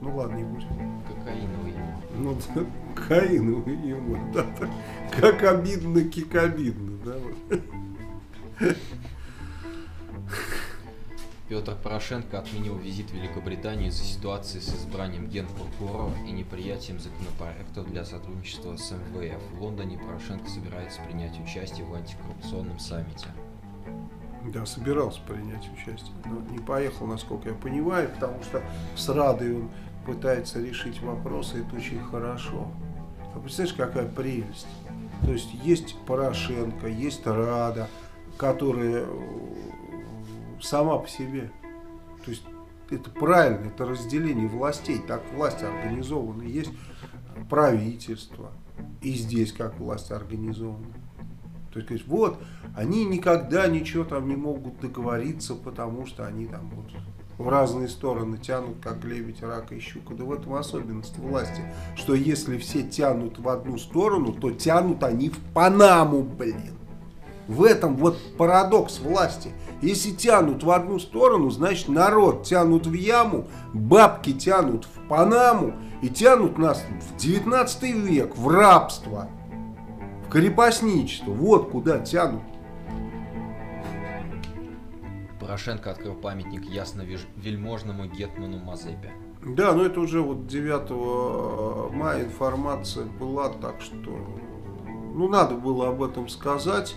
Ну ладно, не будем. Кокаиновый юмор. Ну, [LAUGHS] да, кокаиновый юмор, да. Как обидно, как обидно, да. Вот. [LAUGHS] Петр Порошенко отменил визит в Великобритании из-за ситуации с избранием генпрокурора и неприятием законопроектов для сотрудничества с МВФ. В Лондоне Порошенко собирается принять участие в антикоррупционном саммите. Да, собирался принять участие, но не поехал, насколько я понимаю, потому что с Радой он пытается решить вопросы, это очень хорошо. А представляешь, какая прелесть? То есть есть Порошенко, есть Рада, которые сама по себе. То есть это правильно, это разделение властей, так власть организована. Есть правительство, и здесь как власть организована. То есть, вот, они никогда ничего там не могут договориться, потому что они там вот в разные стороны тянут, как лебедь, рак и щука. Да в этом особенность власти, что если все тянут в одну сторону, то тянут они в Панаму, блин. В этом вот парадокс власти. Если тянут в одну сторону, значит народ тянут в яму, бабки тянут в Панаму и тянут нас в 19 век, в рабство, в крепостничество. Вот куда тянут. Порошенко открыл памятник ясно-вельможному Гетману Мазепе. Да, но это уже вот 9 мая информация была, так что ну надо было об этом сказать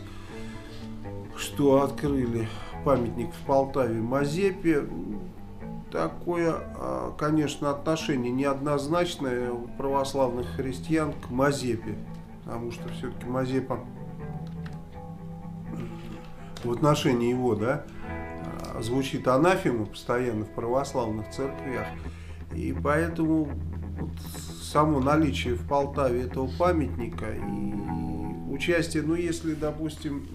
что открыли памятник в Полтаве Мазепе. Такое, а, конечно, отношение неоднозначное у православных христиан к Мазепе. Потому что все-таки Мазепа в отношении его, да, а, звучит анафема постоянно в православных церквях. И поэтому вот само наличие в Полтаве этого памятника и участие, ну если, допустим,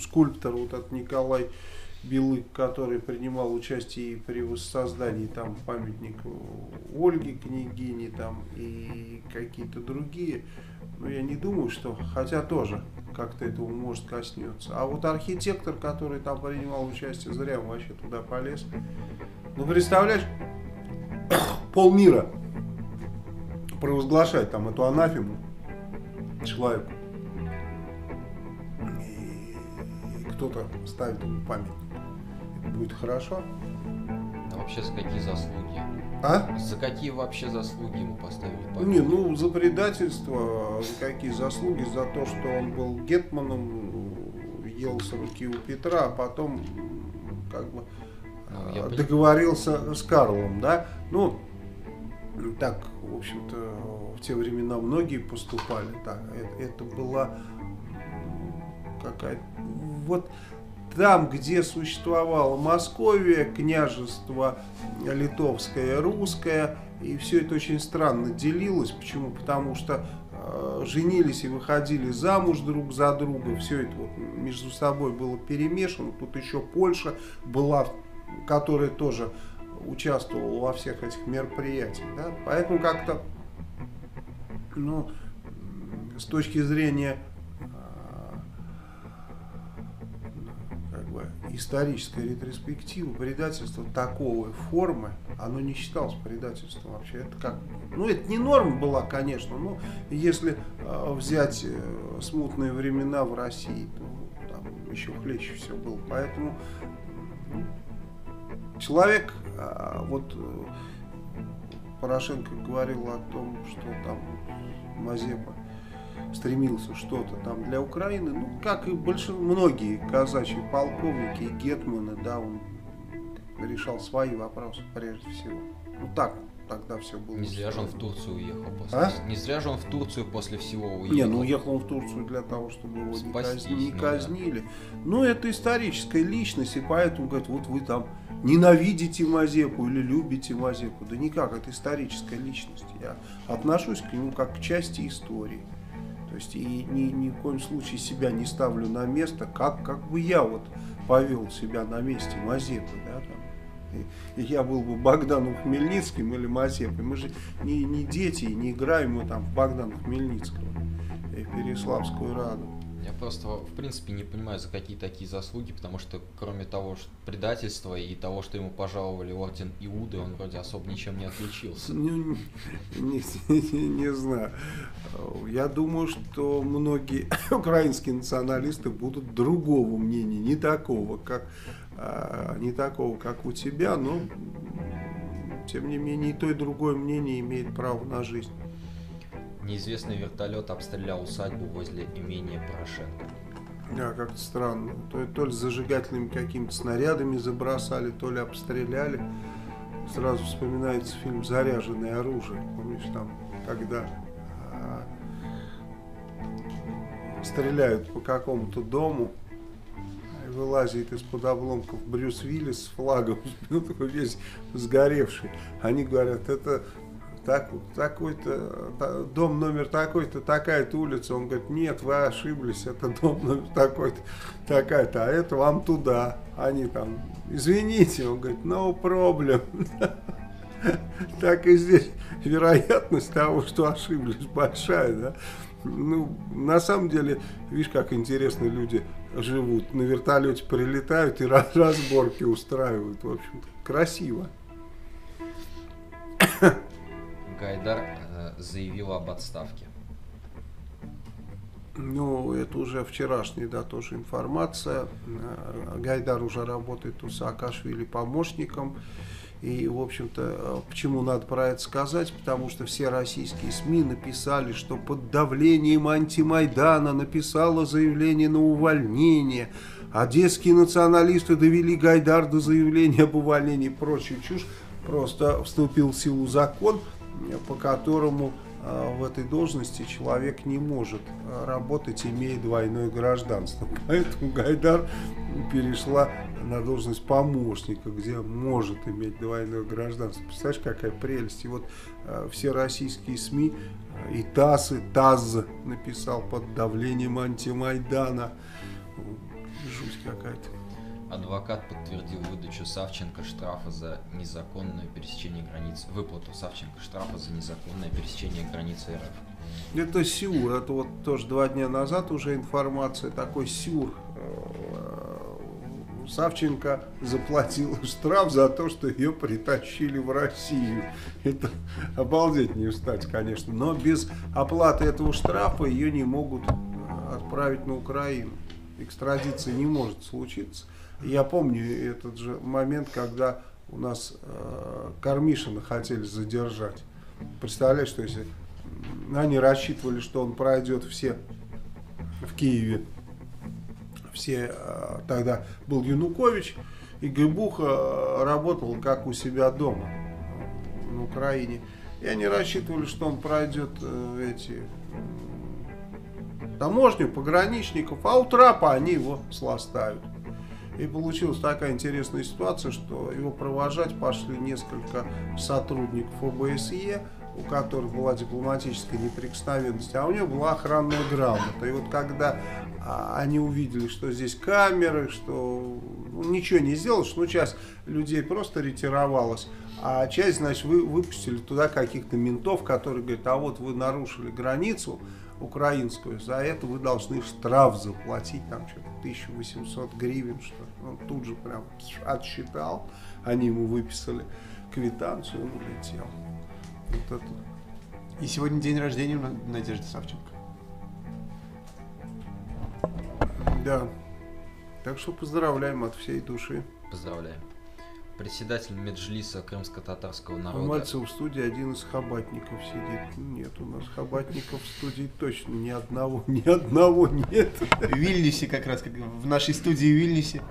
скульптор, вот этот Николай Белык, который принимал участие и при воссоздании там памятник Ольги княгини там и какие-то другие. Но я не думаю, что, хотя тоже как-то этого может коснется. А вот архитектор, который там принимал участие, зря он вообще туда полез. Ну, представляешь, [COUGHS] полмира провозглашать там эту анафему человеку. Кто-то ставит ему памятник. Это будет хорошо? А вообще за какие заслуги? А? За какие вообще заслуги ему поставили памятник? Не, ну за предательство, за какие заслуги, за то, что он был гетманом, ел с руки у Петра, а потом как бы Ну, пони- договорился с Карлом, да? Ну, так, в общем-то, в те времена многие поступали так. Это, это была какая-то... Вот там, где существовала Московия, княжество литовское, русское, и все это очень странно делилось. Почему? Потому что э, женились и выходили замуж друг за друга, все это вот между собой было перемешано. Тут еще Польша была, которая тоже участвовала во всех этих мероприятиях. Да? Поэтому как-то, ну, с точки зрения исторической ретроспективы предательство такой формы, оно не считалось предательством вообще. Это как, ну это не норма была, конечно, но если э, взять э, смутные времена в России, то там еще хлеще все было. Поэтому м, человек, а, вот э, Порошенко говорил о том, что там Мазепа стремился что-то там для Украины, ну, как и большинство, многие казачьи полковники и гетманы, да, он решал свои вопросы прежде всего. Ну, так тогда все было. Не зря же он в. Турцию уехал после. А? Не зря же он в Турцию после всего уехал. Не, ну уехал он в Турцию для того, чтобы его не, Спастись, казни- не ну да. казнили. Ну, это историческая личность, и поэтому, говорят, вот вы там ненавидите Мазепу или любите Мазепу. Да никак, это историческая личность. Я отношусь к нему как к части истории. То есть и ни, ни в коем случае себя не ставлю на место, как, как бы я вот повел себя на месте Мазепы, да, там. И, я был бы Богданом Хмельницким или Мазепой. Мы же не, не дети, не играем мы там в Богдана Хмельницкого и Переславскую Раду. Я просто, в принципе, не понимаю, за какие такие заслуги, потому что кроме того, что предательства и того, что ему пожаловали орден Иуды, он вроде особо ничем не отличился. Ну, не, знаю. Я думаю, что многие [COUGHS] украинские националисты будут другого мнения, не такого, как, а, не такого, как у тебя, но тем не менее и то, и другое мнение имеет право на жизнь. Неизвестный вертолет обстрелял усадьбу возле имения Порошенко. Да, как-то странно. То, то ли зажигательными какими-то снарядами забросали, то ли обстреляли. Сразу вспоминается фильм «Заряженное оружие». Помнишь, там, когда а, стреляют по какому-то дому, и вылазит из-под обломков Брюс Виллис с флагом, [LAUGHS] ну, такой весь сгоревший. Они говорят, это так, такой-то та- дом номер такой-то, такая-то улица. Он говорит, нет, вы ошиблись, это дом номер такой-то, такая-то, а это вам туда. Они там, извините, он говорит, no problem. [LAUGHS] Так и здесь вероятность того, что ошиблись, большая, да. Ну, на самом деле, видишь, как интересно люди живут. На вертолете прилетают и раз- разборки устраивают. В общем-то, красиво. Гайдар э, заявил об отставке. Ну, это уже вчерашняя, да, тоже информация. Э, Гайдар уже работает у Саакашвили помощником. И, в общем-то, э, почему надо про это сказать? Потому что все российские СМИ написали, что под давлением антимайдана написала заявление на увольнение. Одесские националисты довели Гайдар до заявления об увольнении и прочую чушь. Просто вступил в силу закон, по которому э, в этой должности человек не может э, работать, имея двойное гражданство. [LAUGHS] Поэтому Гайдар перешла на должность помощника, где может иметь двойное гражданство. Представляешь, какая прелесть. И вот э, все российские СМИ, и ТАСС, и ТАЗ написал под давлением антимайдана. Жуть какая-то. Адвокат подтвердил выдачу Савченко штрафа за незаконное пересечение границ. Выплату Савченко штрафа за незаконное пересечение границы РФ. Это Сюр, это вот тоже два дня назад уже информация, такой Сюр Савченко заплатила штраф за то, что ее притащили в Россию. Это обалдеть не встать, конечно. Но без оплаты этого штрафа ее не могут отправить на Украину. Экстрадиция не может случиться. Я помню этот же момент, когда у нас э, Кармишина хотели задержать. Представляешь, что если они рассчитывали, что он пройдет все в Киеве, все э, тогда был Янукович, и Грибуха э, работал как у себя дома на Украине. И они рассчитывали, что он пройдет э, эти таможню, пограничников, а у трапа они его сластают. И получилась такая интересная ситуация, что его провожать пошли несколько сотрудников ОБСЕ, у которых была дипломатическая неприкосновенность, а у него была охранная грамота. И вот когда а, они увидели, что здесь камеры, что ну, ничего не сделалось, что ну, часть людей просто ретировалась, а часть, значит, вы, выпустили туда каких-то ментов, которые говорят, а вот вы нарушили границу, украинскую, за это вы должны штраф заплатить, там что-то 1800 гривен, что он тут же прям отсчитал, они ему выписали квитанцию, он улетел. Вот это. И сегодня день рождения Надежды Савченко. Да. Так что поздравляем от всей души. Поздравляем председатель Меджлиса крымско-татарского народа. Мальцев в студии один из хабатников сидит. Нет, у нас хабатников в студии точно ни одного, ни одного нет. В Вильнюсе как раз, как в нашей студии в Вильнюсе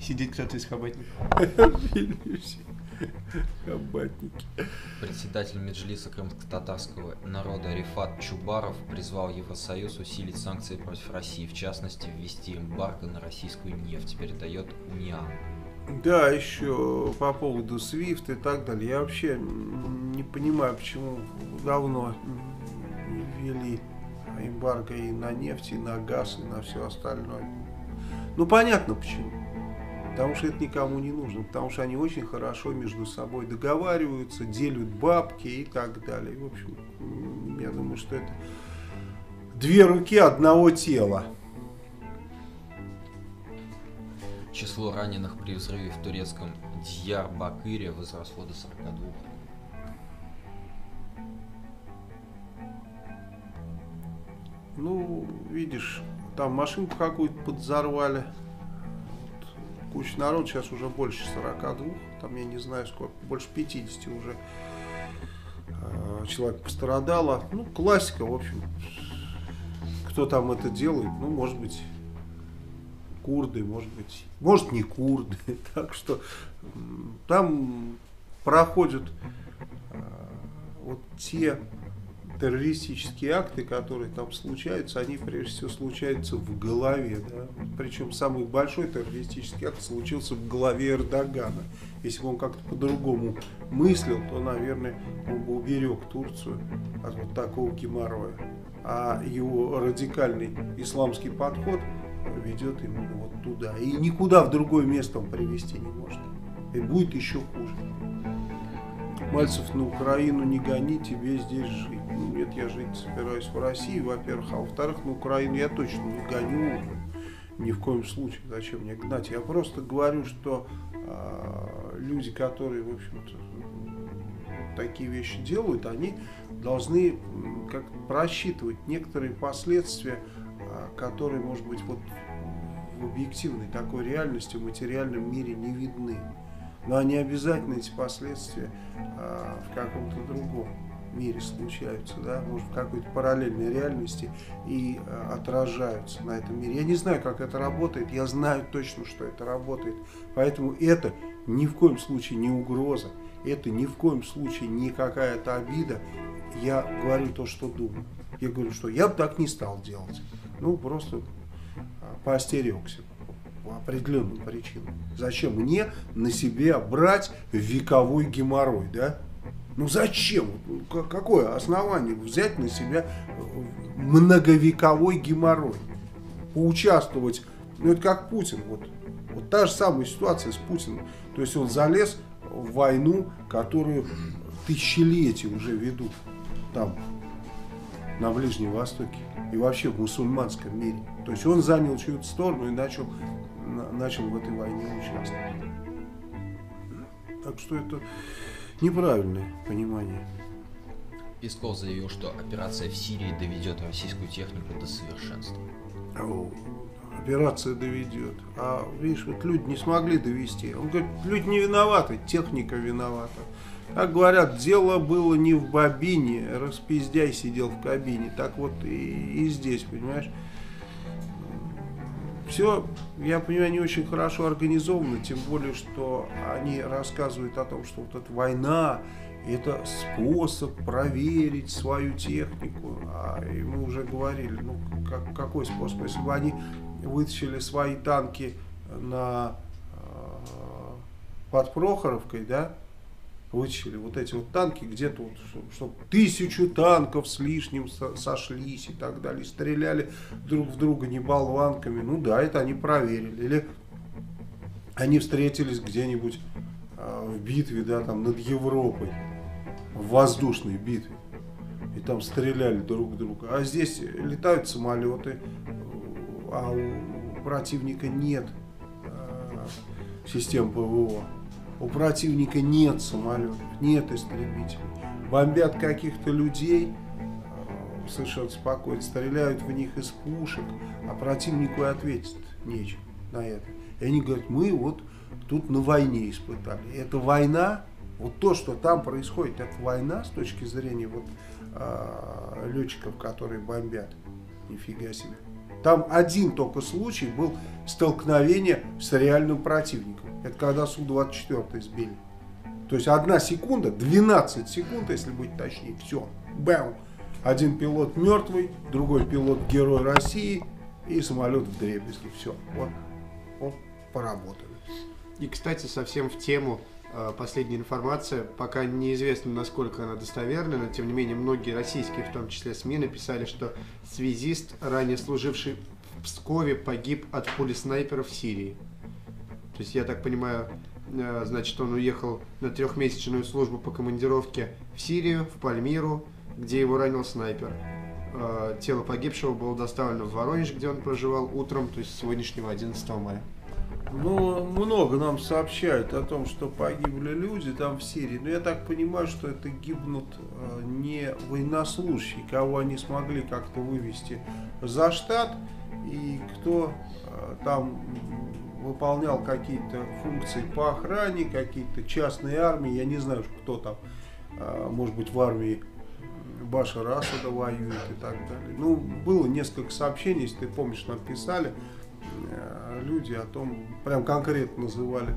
сидит кто-то из хабатников. [LAUGHS] В Вильнюсе. Хабатники. Председатель Меджлиса крымско-татарского народа Рифат Чубаров призвал Евросоюз усилить санкции против России, в частности, ввести эмбарго на российскую нефть, передает УНИАН. Да, еще по поводу SWIFT и так далее. Я вообще не понимаю, почему давно ввели эмбарго и на нефть, и на газ, и на все остальное. Ну, понятно почему. Потому что это никому не нужно. Потому что они очень хорошо между собой договариваются, делят бабки и так далее. В общем, я думаю, что это две руки одного тела. Число раненых при взрыве в турецком Дьяр-Бакыре возросло до 42. Ну, видишь, там машинку какую-то подзорвали. Вот, куча народ, сейчас уже больше 42. Там я не знаю сколько, больше 50 уже э, человек пострадало. Ну, классика, в общем. Кто там это делает, ну, может быть, курды, может быть, может не курды. [LAUGHS] Так что там проходят э, вот те террористические акты, которые там случаются, они прежде всего случаются в голове. Да? Причем самый большой террористический акт случился в голове Эрдогана. Если бы он как-то по-другому мыслил, то, наверное, он бы уберег Турцию от вот такого геморроя. А его радикальный исламский подход – ведет именно вот туда. И никуда в другое место он привести не может. И будет еще хуже. Мальцев на Украину не гони, тебе здесь жить. Ну, нет, я жить собираюсь в России, во-первых, а во-вторых, на Украину я точно не гоню. Ни в коем случае. Зачем мне гнать? Я просто говорю, что э, люди, которые, в общем-то, такие вещи делают, они должны как просчитывать некоторые последствия которые, может быть, вот в объективной такой реальности, в материальном мире не видны. Но они обязательно, эти последствия, а, в каком-то другом мире случаются, да, может, в какой-то параллельной реальности и а, отражаются на этом мире. Я не знаю, как это работает, я знаю точно, что это работает. Поэтому это ни в коем случае не угроза, это ни в коем случае не какая-то обида. Я говорю то, что думаю. Я говорю, что я бы так не стал делать. Ну, просто а, поостерегся по определенным причинам. Зачем мне на себе брать вековой геморрой, да? Ну зачем? Ну, какое основание взять на себя э, многовековой геморрой? Поучаствовать, ну это как Путин, вот, вот та же самая ситуация с Путиным. То есть он залез в войну, которую тысячелетия уже ведут там, на Ближнем Востоке и вообще в мусульманском мире. То есть он занял чью-то сторону и начал начал в этой войне участвовать. Так что это неправильное понимание. Песков заявил, что операция в Сирии доведет российскую технику до совершенства. О, операция доведет. А видишь, вот люди не смогли довести. Он говорит, люди не виноваты, техника виновата. Как говорят, дело было не в бобине, распиздяй сидел в кабине. Так вот и, и здесь, понимаешь? Все, я понимаю, не очень хорошо организовано, тем более, что они рассказывают о том, что вот эта война, это способ проверить свою технику. А и мы уже говорили, ну как, какой способ? Если бы они вытащили свои танки на э, под Прохоровкой, да, вытащили вот эти вот танки где-то, вот, чтобы, тысячу танков с лишним со, сошлись и так далее, стреляли друг в друга не болванками, ну да, это они проверили. Или они встретились где-нибудь э, в битве, да, там над Европой, в воздушной битве, и там стреляли друг друга. А здесь летают самолеты, а у противника нет э, систем ПВО. У противника нет самолетов, нет истребителей. Бомбят каких-то людей, э, совершенно спокойно, стреляют в них из пушек, а противнику и ответить нечем на это. И они говорят, мы вот тут на войне испытали. Это война, вот то, что там происходит, это война с точки зрения вот, э, летчиков, которые бомбят. Нифига себе. Там один только случай был столкновение с реальным противником. Это когда Су-24 сбили. То есть одна секунда, 12 секунд, если быть точнее, все, бэм. Один пилот мертвый, другой пилот герой России и самолет в дребезги. Все, вот, вот поработали. И, кстати, совсем в тему последняя информация, пока неизвестно, насколько она достоверна, но тем не менее многие российские, в том числе СМИ, написали, что связист, ранее служивший в Пскове, погиб от пули снайпера в Сирии. То есть, я так понимаю, э, значит, он уехал на трехмесячную службу по командировке в Сирию, в Пальмиру, где его ранил снайпер. Э, тело погибшего было доставлено в Воронеж, где он проживал утром, то есть сегодняшнего 11 мая. Ну, много нам сообщают о том, что погибли люди там в Сирии. Но я так понимаю, что это гибнут э, не военнослужащие, кого они смогли как-то вывести за штат, и кто там выполнял какие-то функции по охране, какие-то частные армии, я не знаю, кто там, а, может быть, в армии Башара Асада воюет и так далее. Ну, было несколько сообщений, если ты помнишь, нам писали э, люди о том, прям конкретно называли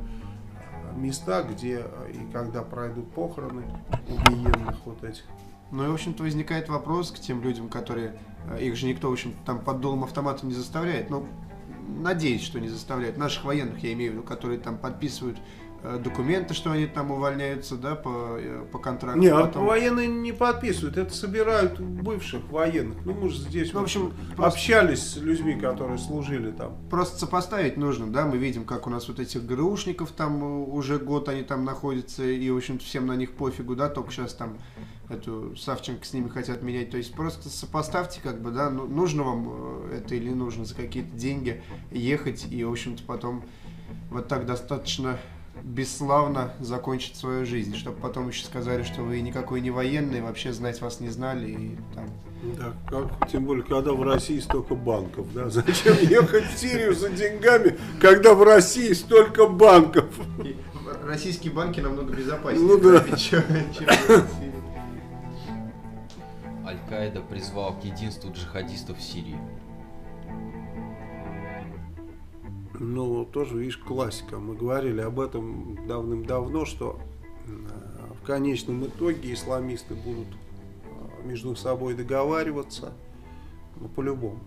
места, где и когда пройдут похороны убиенных вот этих. Ну и, в общем-то, возникает вопрос к тем людям, которые, э, их же никто, в общем там под дулом автомата не заставляет, но надеюсь, что не заставляют. Наших военных, я имею в виду, которые там подписывают э, документы, что они там увольняются, да, по, э, по контракту. Не, а потом... военные не подписывают, это собирают бывших военных. Ну, мы же здесь, ну, в общем, просто... общались с людьми, которые служили там. Просто сопоставить нужно, да, мы видим, как у нас вот этих ГРУшников там э, уже год они там находятся, и, в общем-то, всем на них пофигу, да, только сейчас там эту Савченко с ними хотят менять. То есть просто сопоставьте, как бы, да, ну, нужно вам э, это или нужно за какие-то деньги ехать и, в общем-то, потом вот так достаточно бесславно закончить свою жизнь, чтобы потом еще сказали, что вы никакой не военный, вообще знать вас не знали и там. Да, как, тем более, когда в России столько банков, да? Зачем ехать в Сирию за деньгами, когда в России столько банков? И российские банки намного безопаснее, ну, да. чем, чем в России. Аль-Каида призвал к единству джихадистов в Сирии. Ну, тоже, видишь, классика. Мы говорили об этом давным-давно, что э, в конечном итоге исламисты будут э, между собой договариваться, ну, по-любому.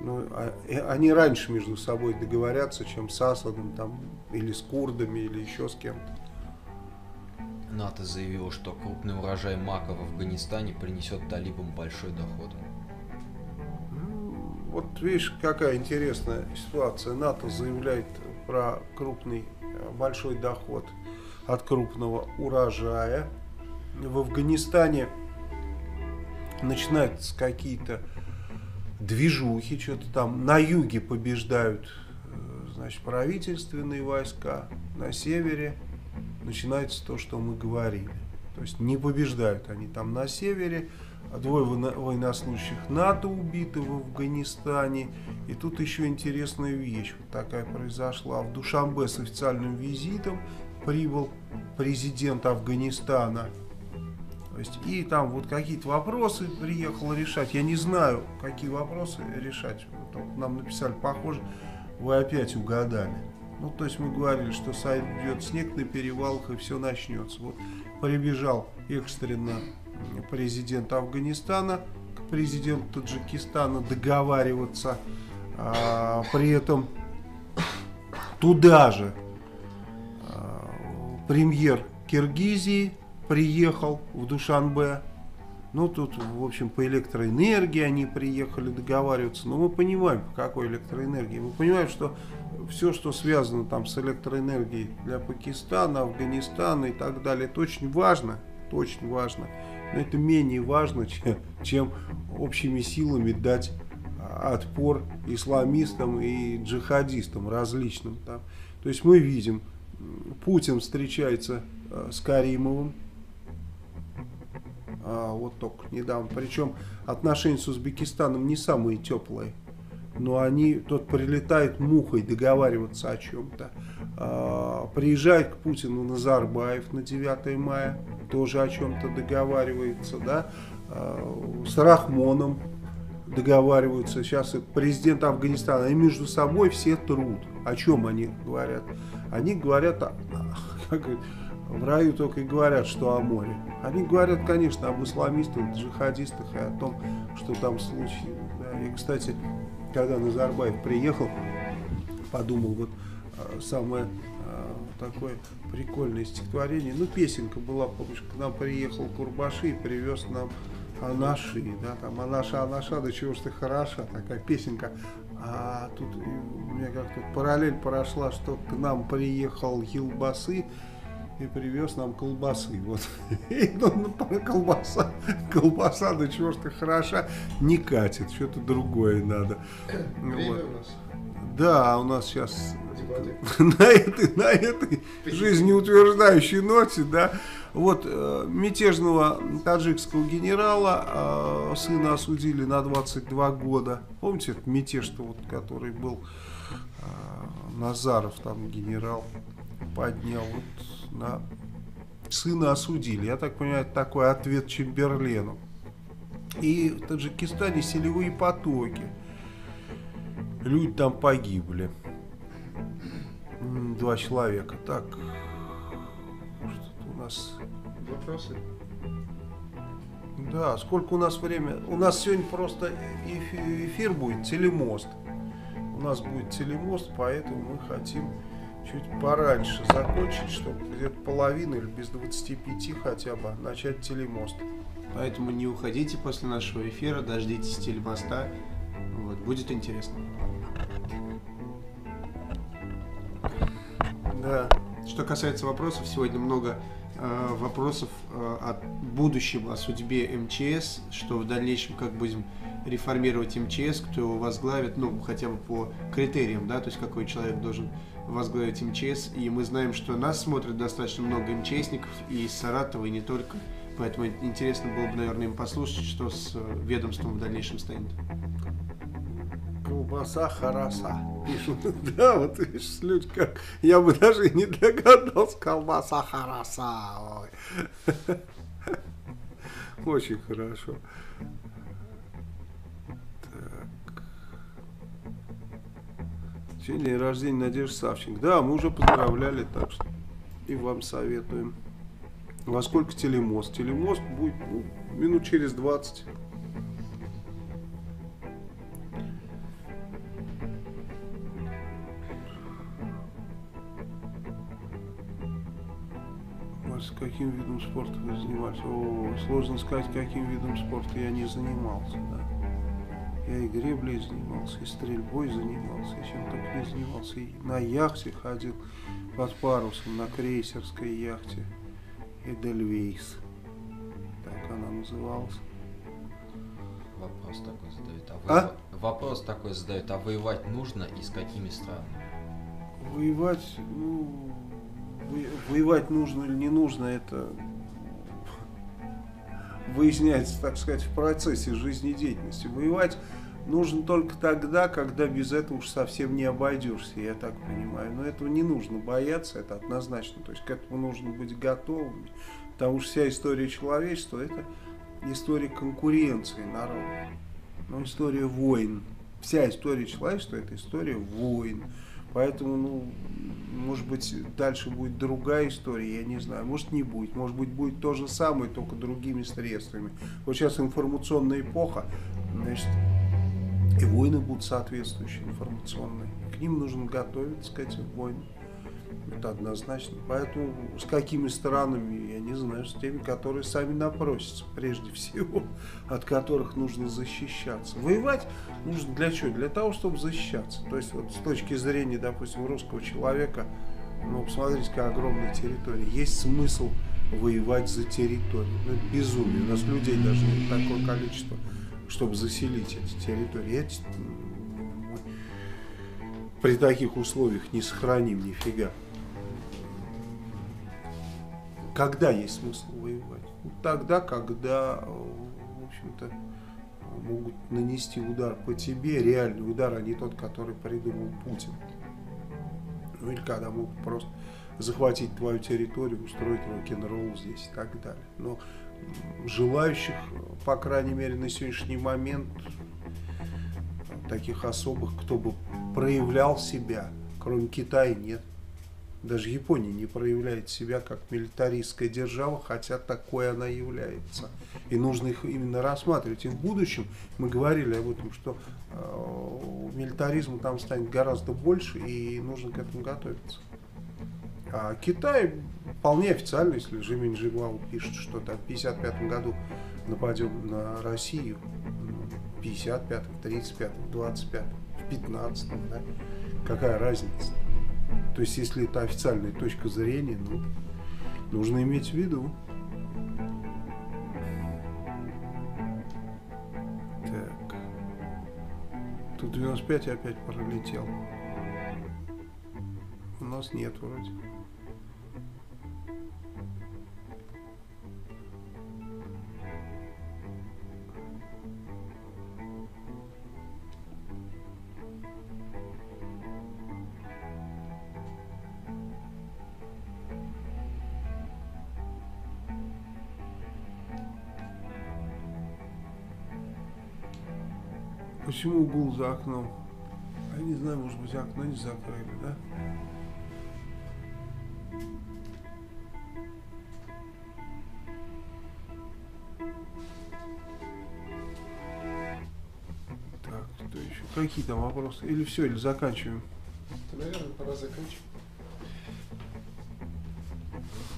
Ну, а, они раньше между собой договорятся, чем с Асадом там, или с курдами, или еще с кем-то. НАТО заявило, что крупный урожай мака в Афганистане принесет талибам большой доход. Вот видишь, какая интересная ситуация. НАТО заявляет про крупный э, большой доход от крупного урожая. В Афганистане начинаются какие-то движухи, что-то там на юге побеждают, э, значит, правительственные войска на севере, начинается то, что мы говорили. То есть не побеждают они там на севере, двое военнослужащих НАТО убиты в Афганистане. И тут еще интересная вещь вот такая произошла. В Душамбе с официальным визитом прибыл президент Афганистана. То есть, и там вот какие-то вопросы приехал решать. Я не знаю, какие вопросы решать. Вот нам написали, похоже, вы опять угадали. Ну, то есть мы говорили, что сойдет снег на перевалах и все начнется. Вот прибежал экстренно президент Афганистана к президенту Таджикистана договариваться. А, при этом туда же а, премьер Киргизии приехал в Душанбе. Ну, тут, в общем, по электроэнергии они приехали договариваться. Но мы понимаем, по какой электроэнергии. Мы понимаем, что все, что связано там с электроэнергией для Пакистана, Афганистана и так далее, это очень важно. Это очень важно. Но это менее важно, [LAUGHS] чем, чем общими силами дать а, отпор исламистам и джихадистам различным. Там. То есть мы видим, Путин встречается а, с Каримовым, а, вот только недавно. Причем отношения с Узбекистаном не самые теплые. Но они, тот прилетает мухой договариваться о чем-то. А, приезжает к Путину Назарбаев на 9 мая, тоже о чем-то договаривается. Да? А, с Рахмоном договариваются. Сейчас президент Афганистана, они между собой все труд. О чем они говорят? Они говорят, как в раю только и говорят, что о море. Они говорят, конечно, об исламистах, джихадистах и о том, что там случилось. Да. И, кстати, когда Назарбаев приехал, подумал, вот а, самое а, такое прикольное стихотворение. Ну, песенка была, помнишь, к нам приехал Курбаши и привез нам Анаши, да, там Анаша, Анаша, да чего ж ты хороша, такая песенка. А тут у меня как-то параллель прошла, что к нам приехал Елбасы, и привез нам колбасы. Вот. [LAUGHS] И ну, колбаса, колбаса, да чего ж ты хороша, не катит, что-то другое надо. Вот. Да, у нас сейчас [LAUGHS] на этой, на этой жизнеутверждающей ноте, да, вот э, мятежного таджикского генерала э, сына осудили на 22 года. Помните этот мятеж, вот, который был э, Назаров, там генерал поднял. Вот на сына осудили. Я так понимаю, это такой ответ Чемберлену. И в Таджикистане селевые потоки. Люди там погибли. Два человека. Так, что у нас... Вопросы? Да, сколько у нас время? У нас сегодня просто эфир будет, телемост. У нас будет телемост, поэтому мы хотим чуть пораньше закончить, чтобы где-то половину или без 25 хотя бы начать телемост. Поэтому не уходите после нашего эфира, дождитесь телемоста. Вот, будет интересно. Да. Что касается вопросов, сегодня много э, вопросов э, о будущем, о судьбе МЧС, что в дальнейшем как будем реформировать МЧС, кто его возглавит, ну, хотя бы по критериям, да, то есть какой человек должен возглавить МЧС, и мы знаем, что нас смотрит достаточно много МЧСников и из Саратова, и не только. Поэтому интересно было бы, наверное, им послушать, что с э, ведомством в дальнейшем станет. Колбаса хараса. [LAUGHS] Да, вот видишь, люди как. Я бы даже не догадался. Колбаса хараса. [LAUGHS] Очень хорошо. Сегодня день рождения Надежды Савченко. Да, мы уже поздравляли, так что и вам советуем. Во сколько телемост? Телемост будет ну, минут через 20. С каким видом спорта вы занимались? О, сложно сказать, каким видом спорта я не занимался, да. Я и греблей занимался, и стрельбой занимался, и чем только не занимался. И на яхте ходил под парусом, на крейсерской яхте Эдельвейс. Так она называлась. Вопрос такой задают. А, а? Вопрос такой задают. А воевать нужно и с какими странами? Воевать, ну, воевать нужно или не нужно, это выясняется, так сказать, в процессе жизнедеятельности. Воевать нужно только тогда, когда без этого уж совсем не обойдешься, я так понимаю. Но этого не нужно бояться, это однозначно. То есть к этому нужно быть готовым. Потому что вся история человечества это история конкуренции народа. Ну, история войн. Вся история человечества это история войн. Поэтому, ну, может быть, дальше будет другая история, я не знаю. Может, не будет. Может быть, будет то же самое, только другими средствами. Вот сейчас информационная эпоха, значит, и войны будут соответствующие информационные. К ним нужно готовиться, к этим войнам. Это однозначно. Поэтому с какими странами, я не знаю, с теми, которые сами напросятся, прежде всего, от которых нужно защищаться. Воевать нужно для чего? Для того, чтобы защищаться. То есть вот с точки зрения, допустим, русского человека, ну, посмотрите, какая огромная территория. Есть смысл воевать за территорию. Ну, это безумие. У нас людей даже нет такое количество, чтобы заселить эти территории. Эти, при таких условиях не сохраним нифига. Когда есть смысл воевать? Тогда, когда, в общем-то, могут нанести удар по тебе, реальный удар, а не тот, который придумал Путин. Ну или когда могут просто захватить твою территорию, устроить рок-н-ролл здесь и так далее. Но желающих, по крайней мере, на сегодняшний момент, таких особых, кто бы проявлял себя, кроме Китая, нет. Даже Япония не проявляет себя как милитаристская держава, хотя такой она является. И нужно их именно рассматривать. И в будущем мы говорили об этом, что э, милитаризма там станет гораздо больше, и нужно к этому готовиться. А Китай вполне официально, если Жимин Жиглау пишет, что там в 55 году нападем на Россию, в 55 в 35 в 25 в 15 да? какая разница? То есть, если это официальная точка зрения, ну, нужно иметь в виду. Так. Тут 95 опять пролетел. У нас нет вроде. Почему был за окном? Я не знаю, может быть, окно не закрыли, да? Так, что еще? Какие там вопросы? Или все, или заканчиваем? Наверное, пора заканчивать.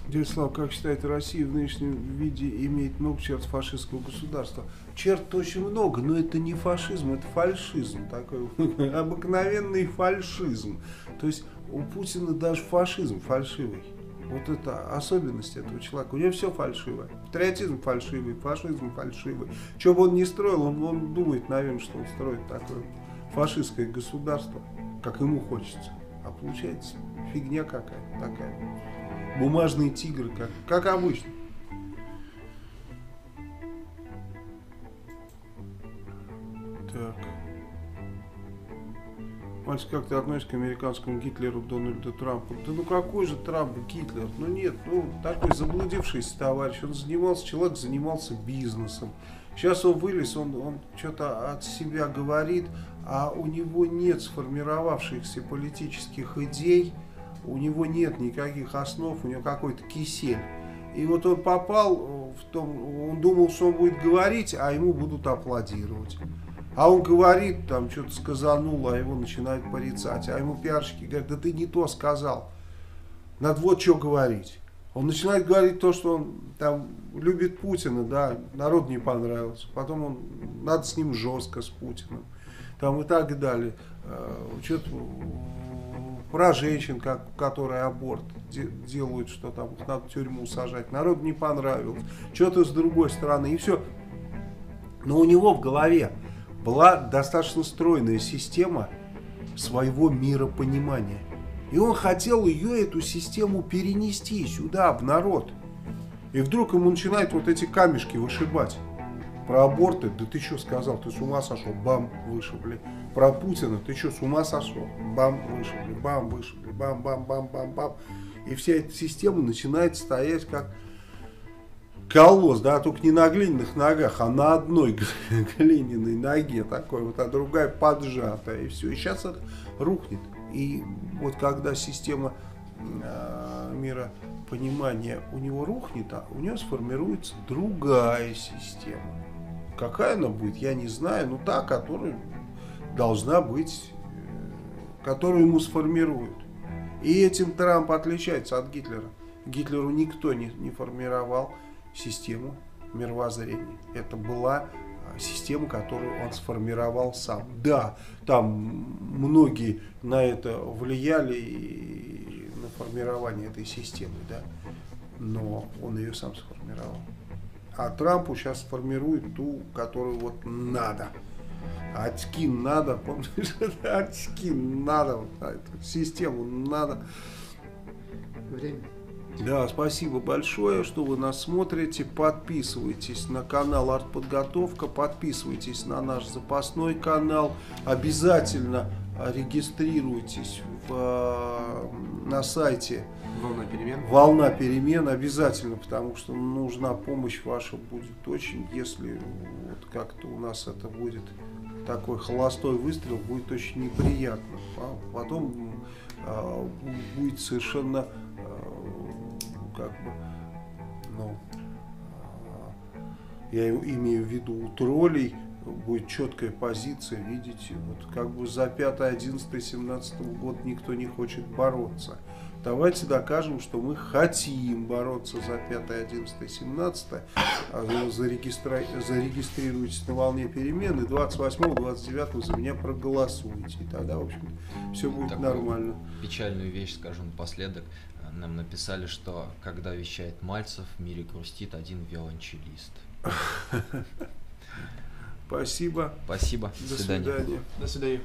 Дерслав, как считаете, Россия в нынешнем виде имеет много черт фашистского государства? Черт очень много, но это не фашизм, это фальшизм. Такой [LAUGHS] обыкновенный фальшизм. То есть у Путина даже фашизм фальшивый. Вот это особенность этого человека. У него все фальшивое. Патриотизм фальшивый, фашизм фальшивый. Что бы он ни строил, он, он думает, наверное, что он строит такое фашистское государство, как ему хочется. А получается фигня какая-то такая бумажные тигры, как, как обычно. Так. Мальчик, как ты относишься к американскому Гитлеру Дональду Трампу? Да ну какой же Трамп Гитлер? Ну нет, ну такой заблудившийся товарищ. Он занимался, человек занимался бизнесом. Сейчас он вылез, он, он что-то от себя говорит, а у него нет сформировавшихся политических идей у него нет никаких основ, у него какой-то кисель. И вот он попал в том, он думал, что он будет говорить, а ему будут аплодировать. А он говорит, там что-то сказанул, а его начинают порицать. А ему пиарщики говорят, да ты не то сказал. Надо вот что говорить. Он начинает говорить то, что он там любит Путина, да, народ не понравился. Потом он, надо с ним жестко, с Путиным. Там и так далее. Э, что-то про женщин, как, которые аборт де, делают, что там их надо в тюрьму сажать. Народ не понравилось. Что-то с другой стороны. И все. Но у него в голове была достаточно стройная система своего миропонимания. И он хотел ее, эту систему, перенести сюда, в народ. И вдруг ему начинают вот эти камешки вышибать. Про аборты, да ты что сказал, ты с ума сошел, бам, вышибли. Про Путина, ты что, с ума сошел, бам, вышибли, бам, вышибли, бам, бам, бам, бам, бам. И вся эта система начинает стоять как колосс, да, только не на глиняных ногах, а на одной [LAUGHS] глиняной ноге такой вот, а другая поджатая, и все. И сейчас это рухнет. И вот когда система э, мира понимания у него рухнет, а у него сформируется другая система. Какая она будет, я не знаю, но та, которая должна быть, э, которую ему сформируют. И этим Трамп отличается от Гитлера. Гитлеру никто не, не формировал систему мировоззрения. Это была а, система, которую он сформировал сам. Да, там многие на это влияли и на формирование этой системы, да, но он ее сам сформировал. А Трампу сейчас формирует ту, которую вот надо. Очки надо, помнишь, [LAUGHS] очки надо, эту систему надо. Время. Да, спасибо большое, что вы нас смотрите. Подписывайтесь на канал Артподготовка, подписывайтесь на наш запасной канал. Обязательно регистрируйтесь в, э, на сайте Волна перемен. Волна перемен обязательно, потому что нужна помощь ваша будет очень, если вот как-то у нас это будет такой холостой выстрел, будет очень неприятно. А потом а, будет совершенно как бы, ну, я имею в виду у троллей, будет четкая позиция, видите, вот как бы за 5, 11, 17 год никто не хочет бороться. Давайте докажем, что мы хотим бороться за 5, 11, 17, зарегистри... зарегистрируйтесь на волне перемены, 28, 29 за меня проголосуйте. И тогда, в общем, все будет Такую нормально. Печальную вещь скажу напоследок нам написали, что когда вещает Мальцев, в мире грустит один виолончелист. [LAUGHS] Спасибо. Спасибо. До, свидания. До свидания.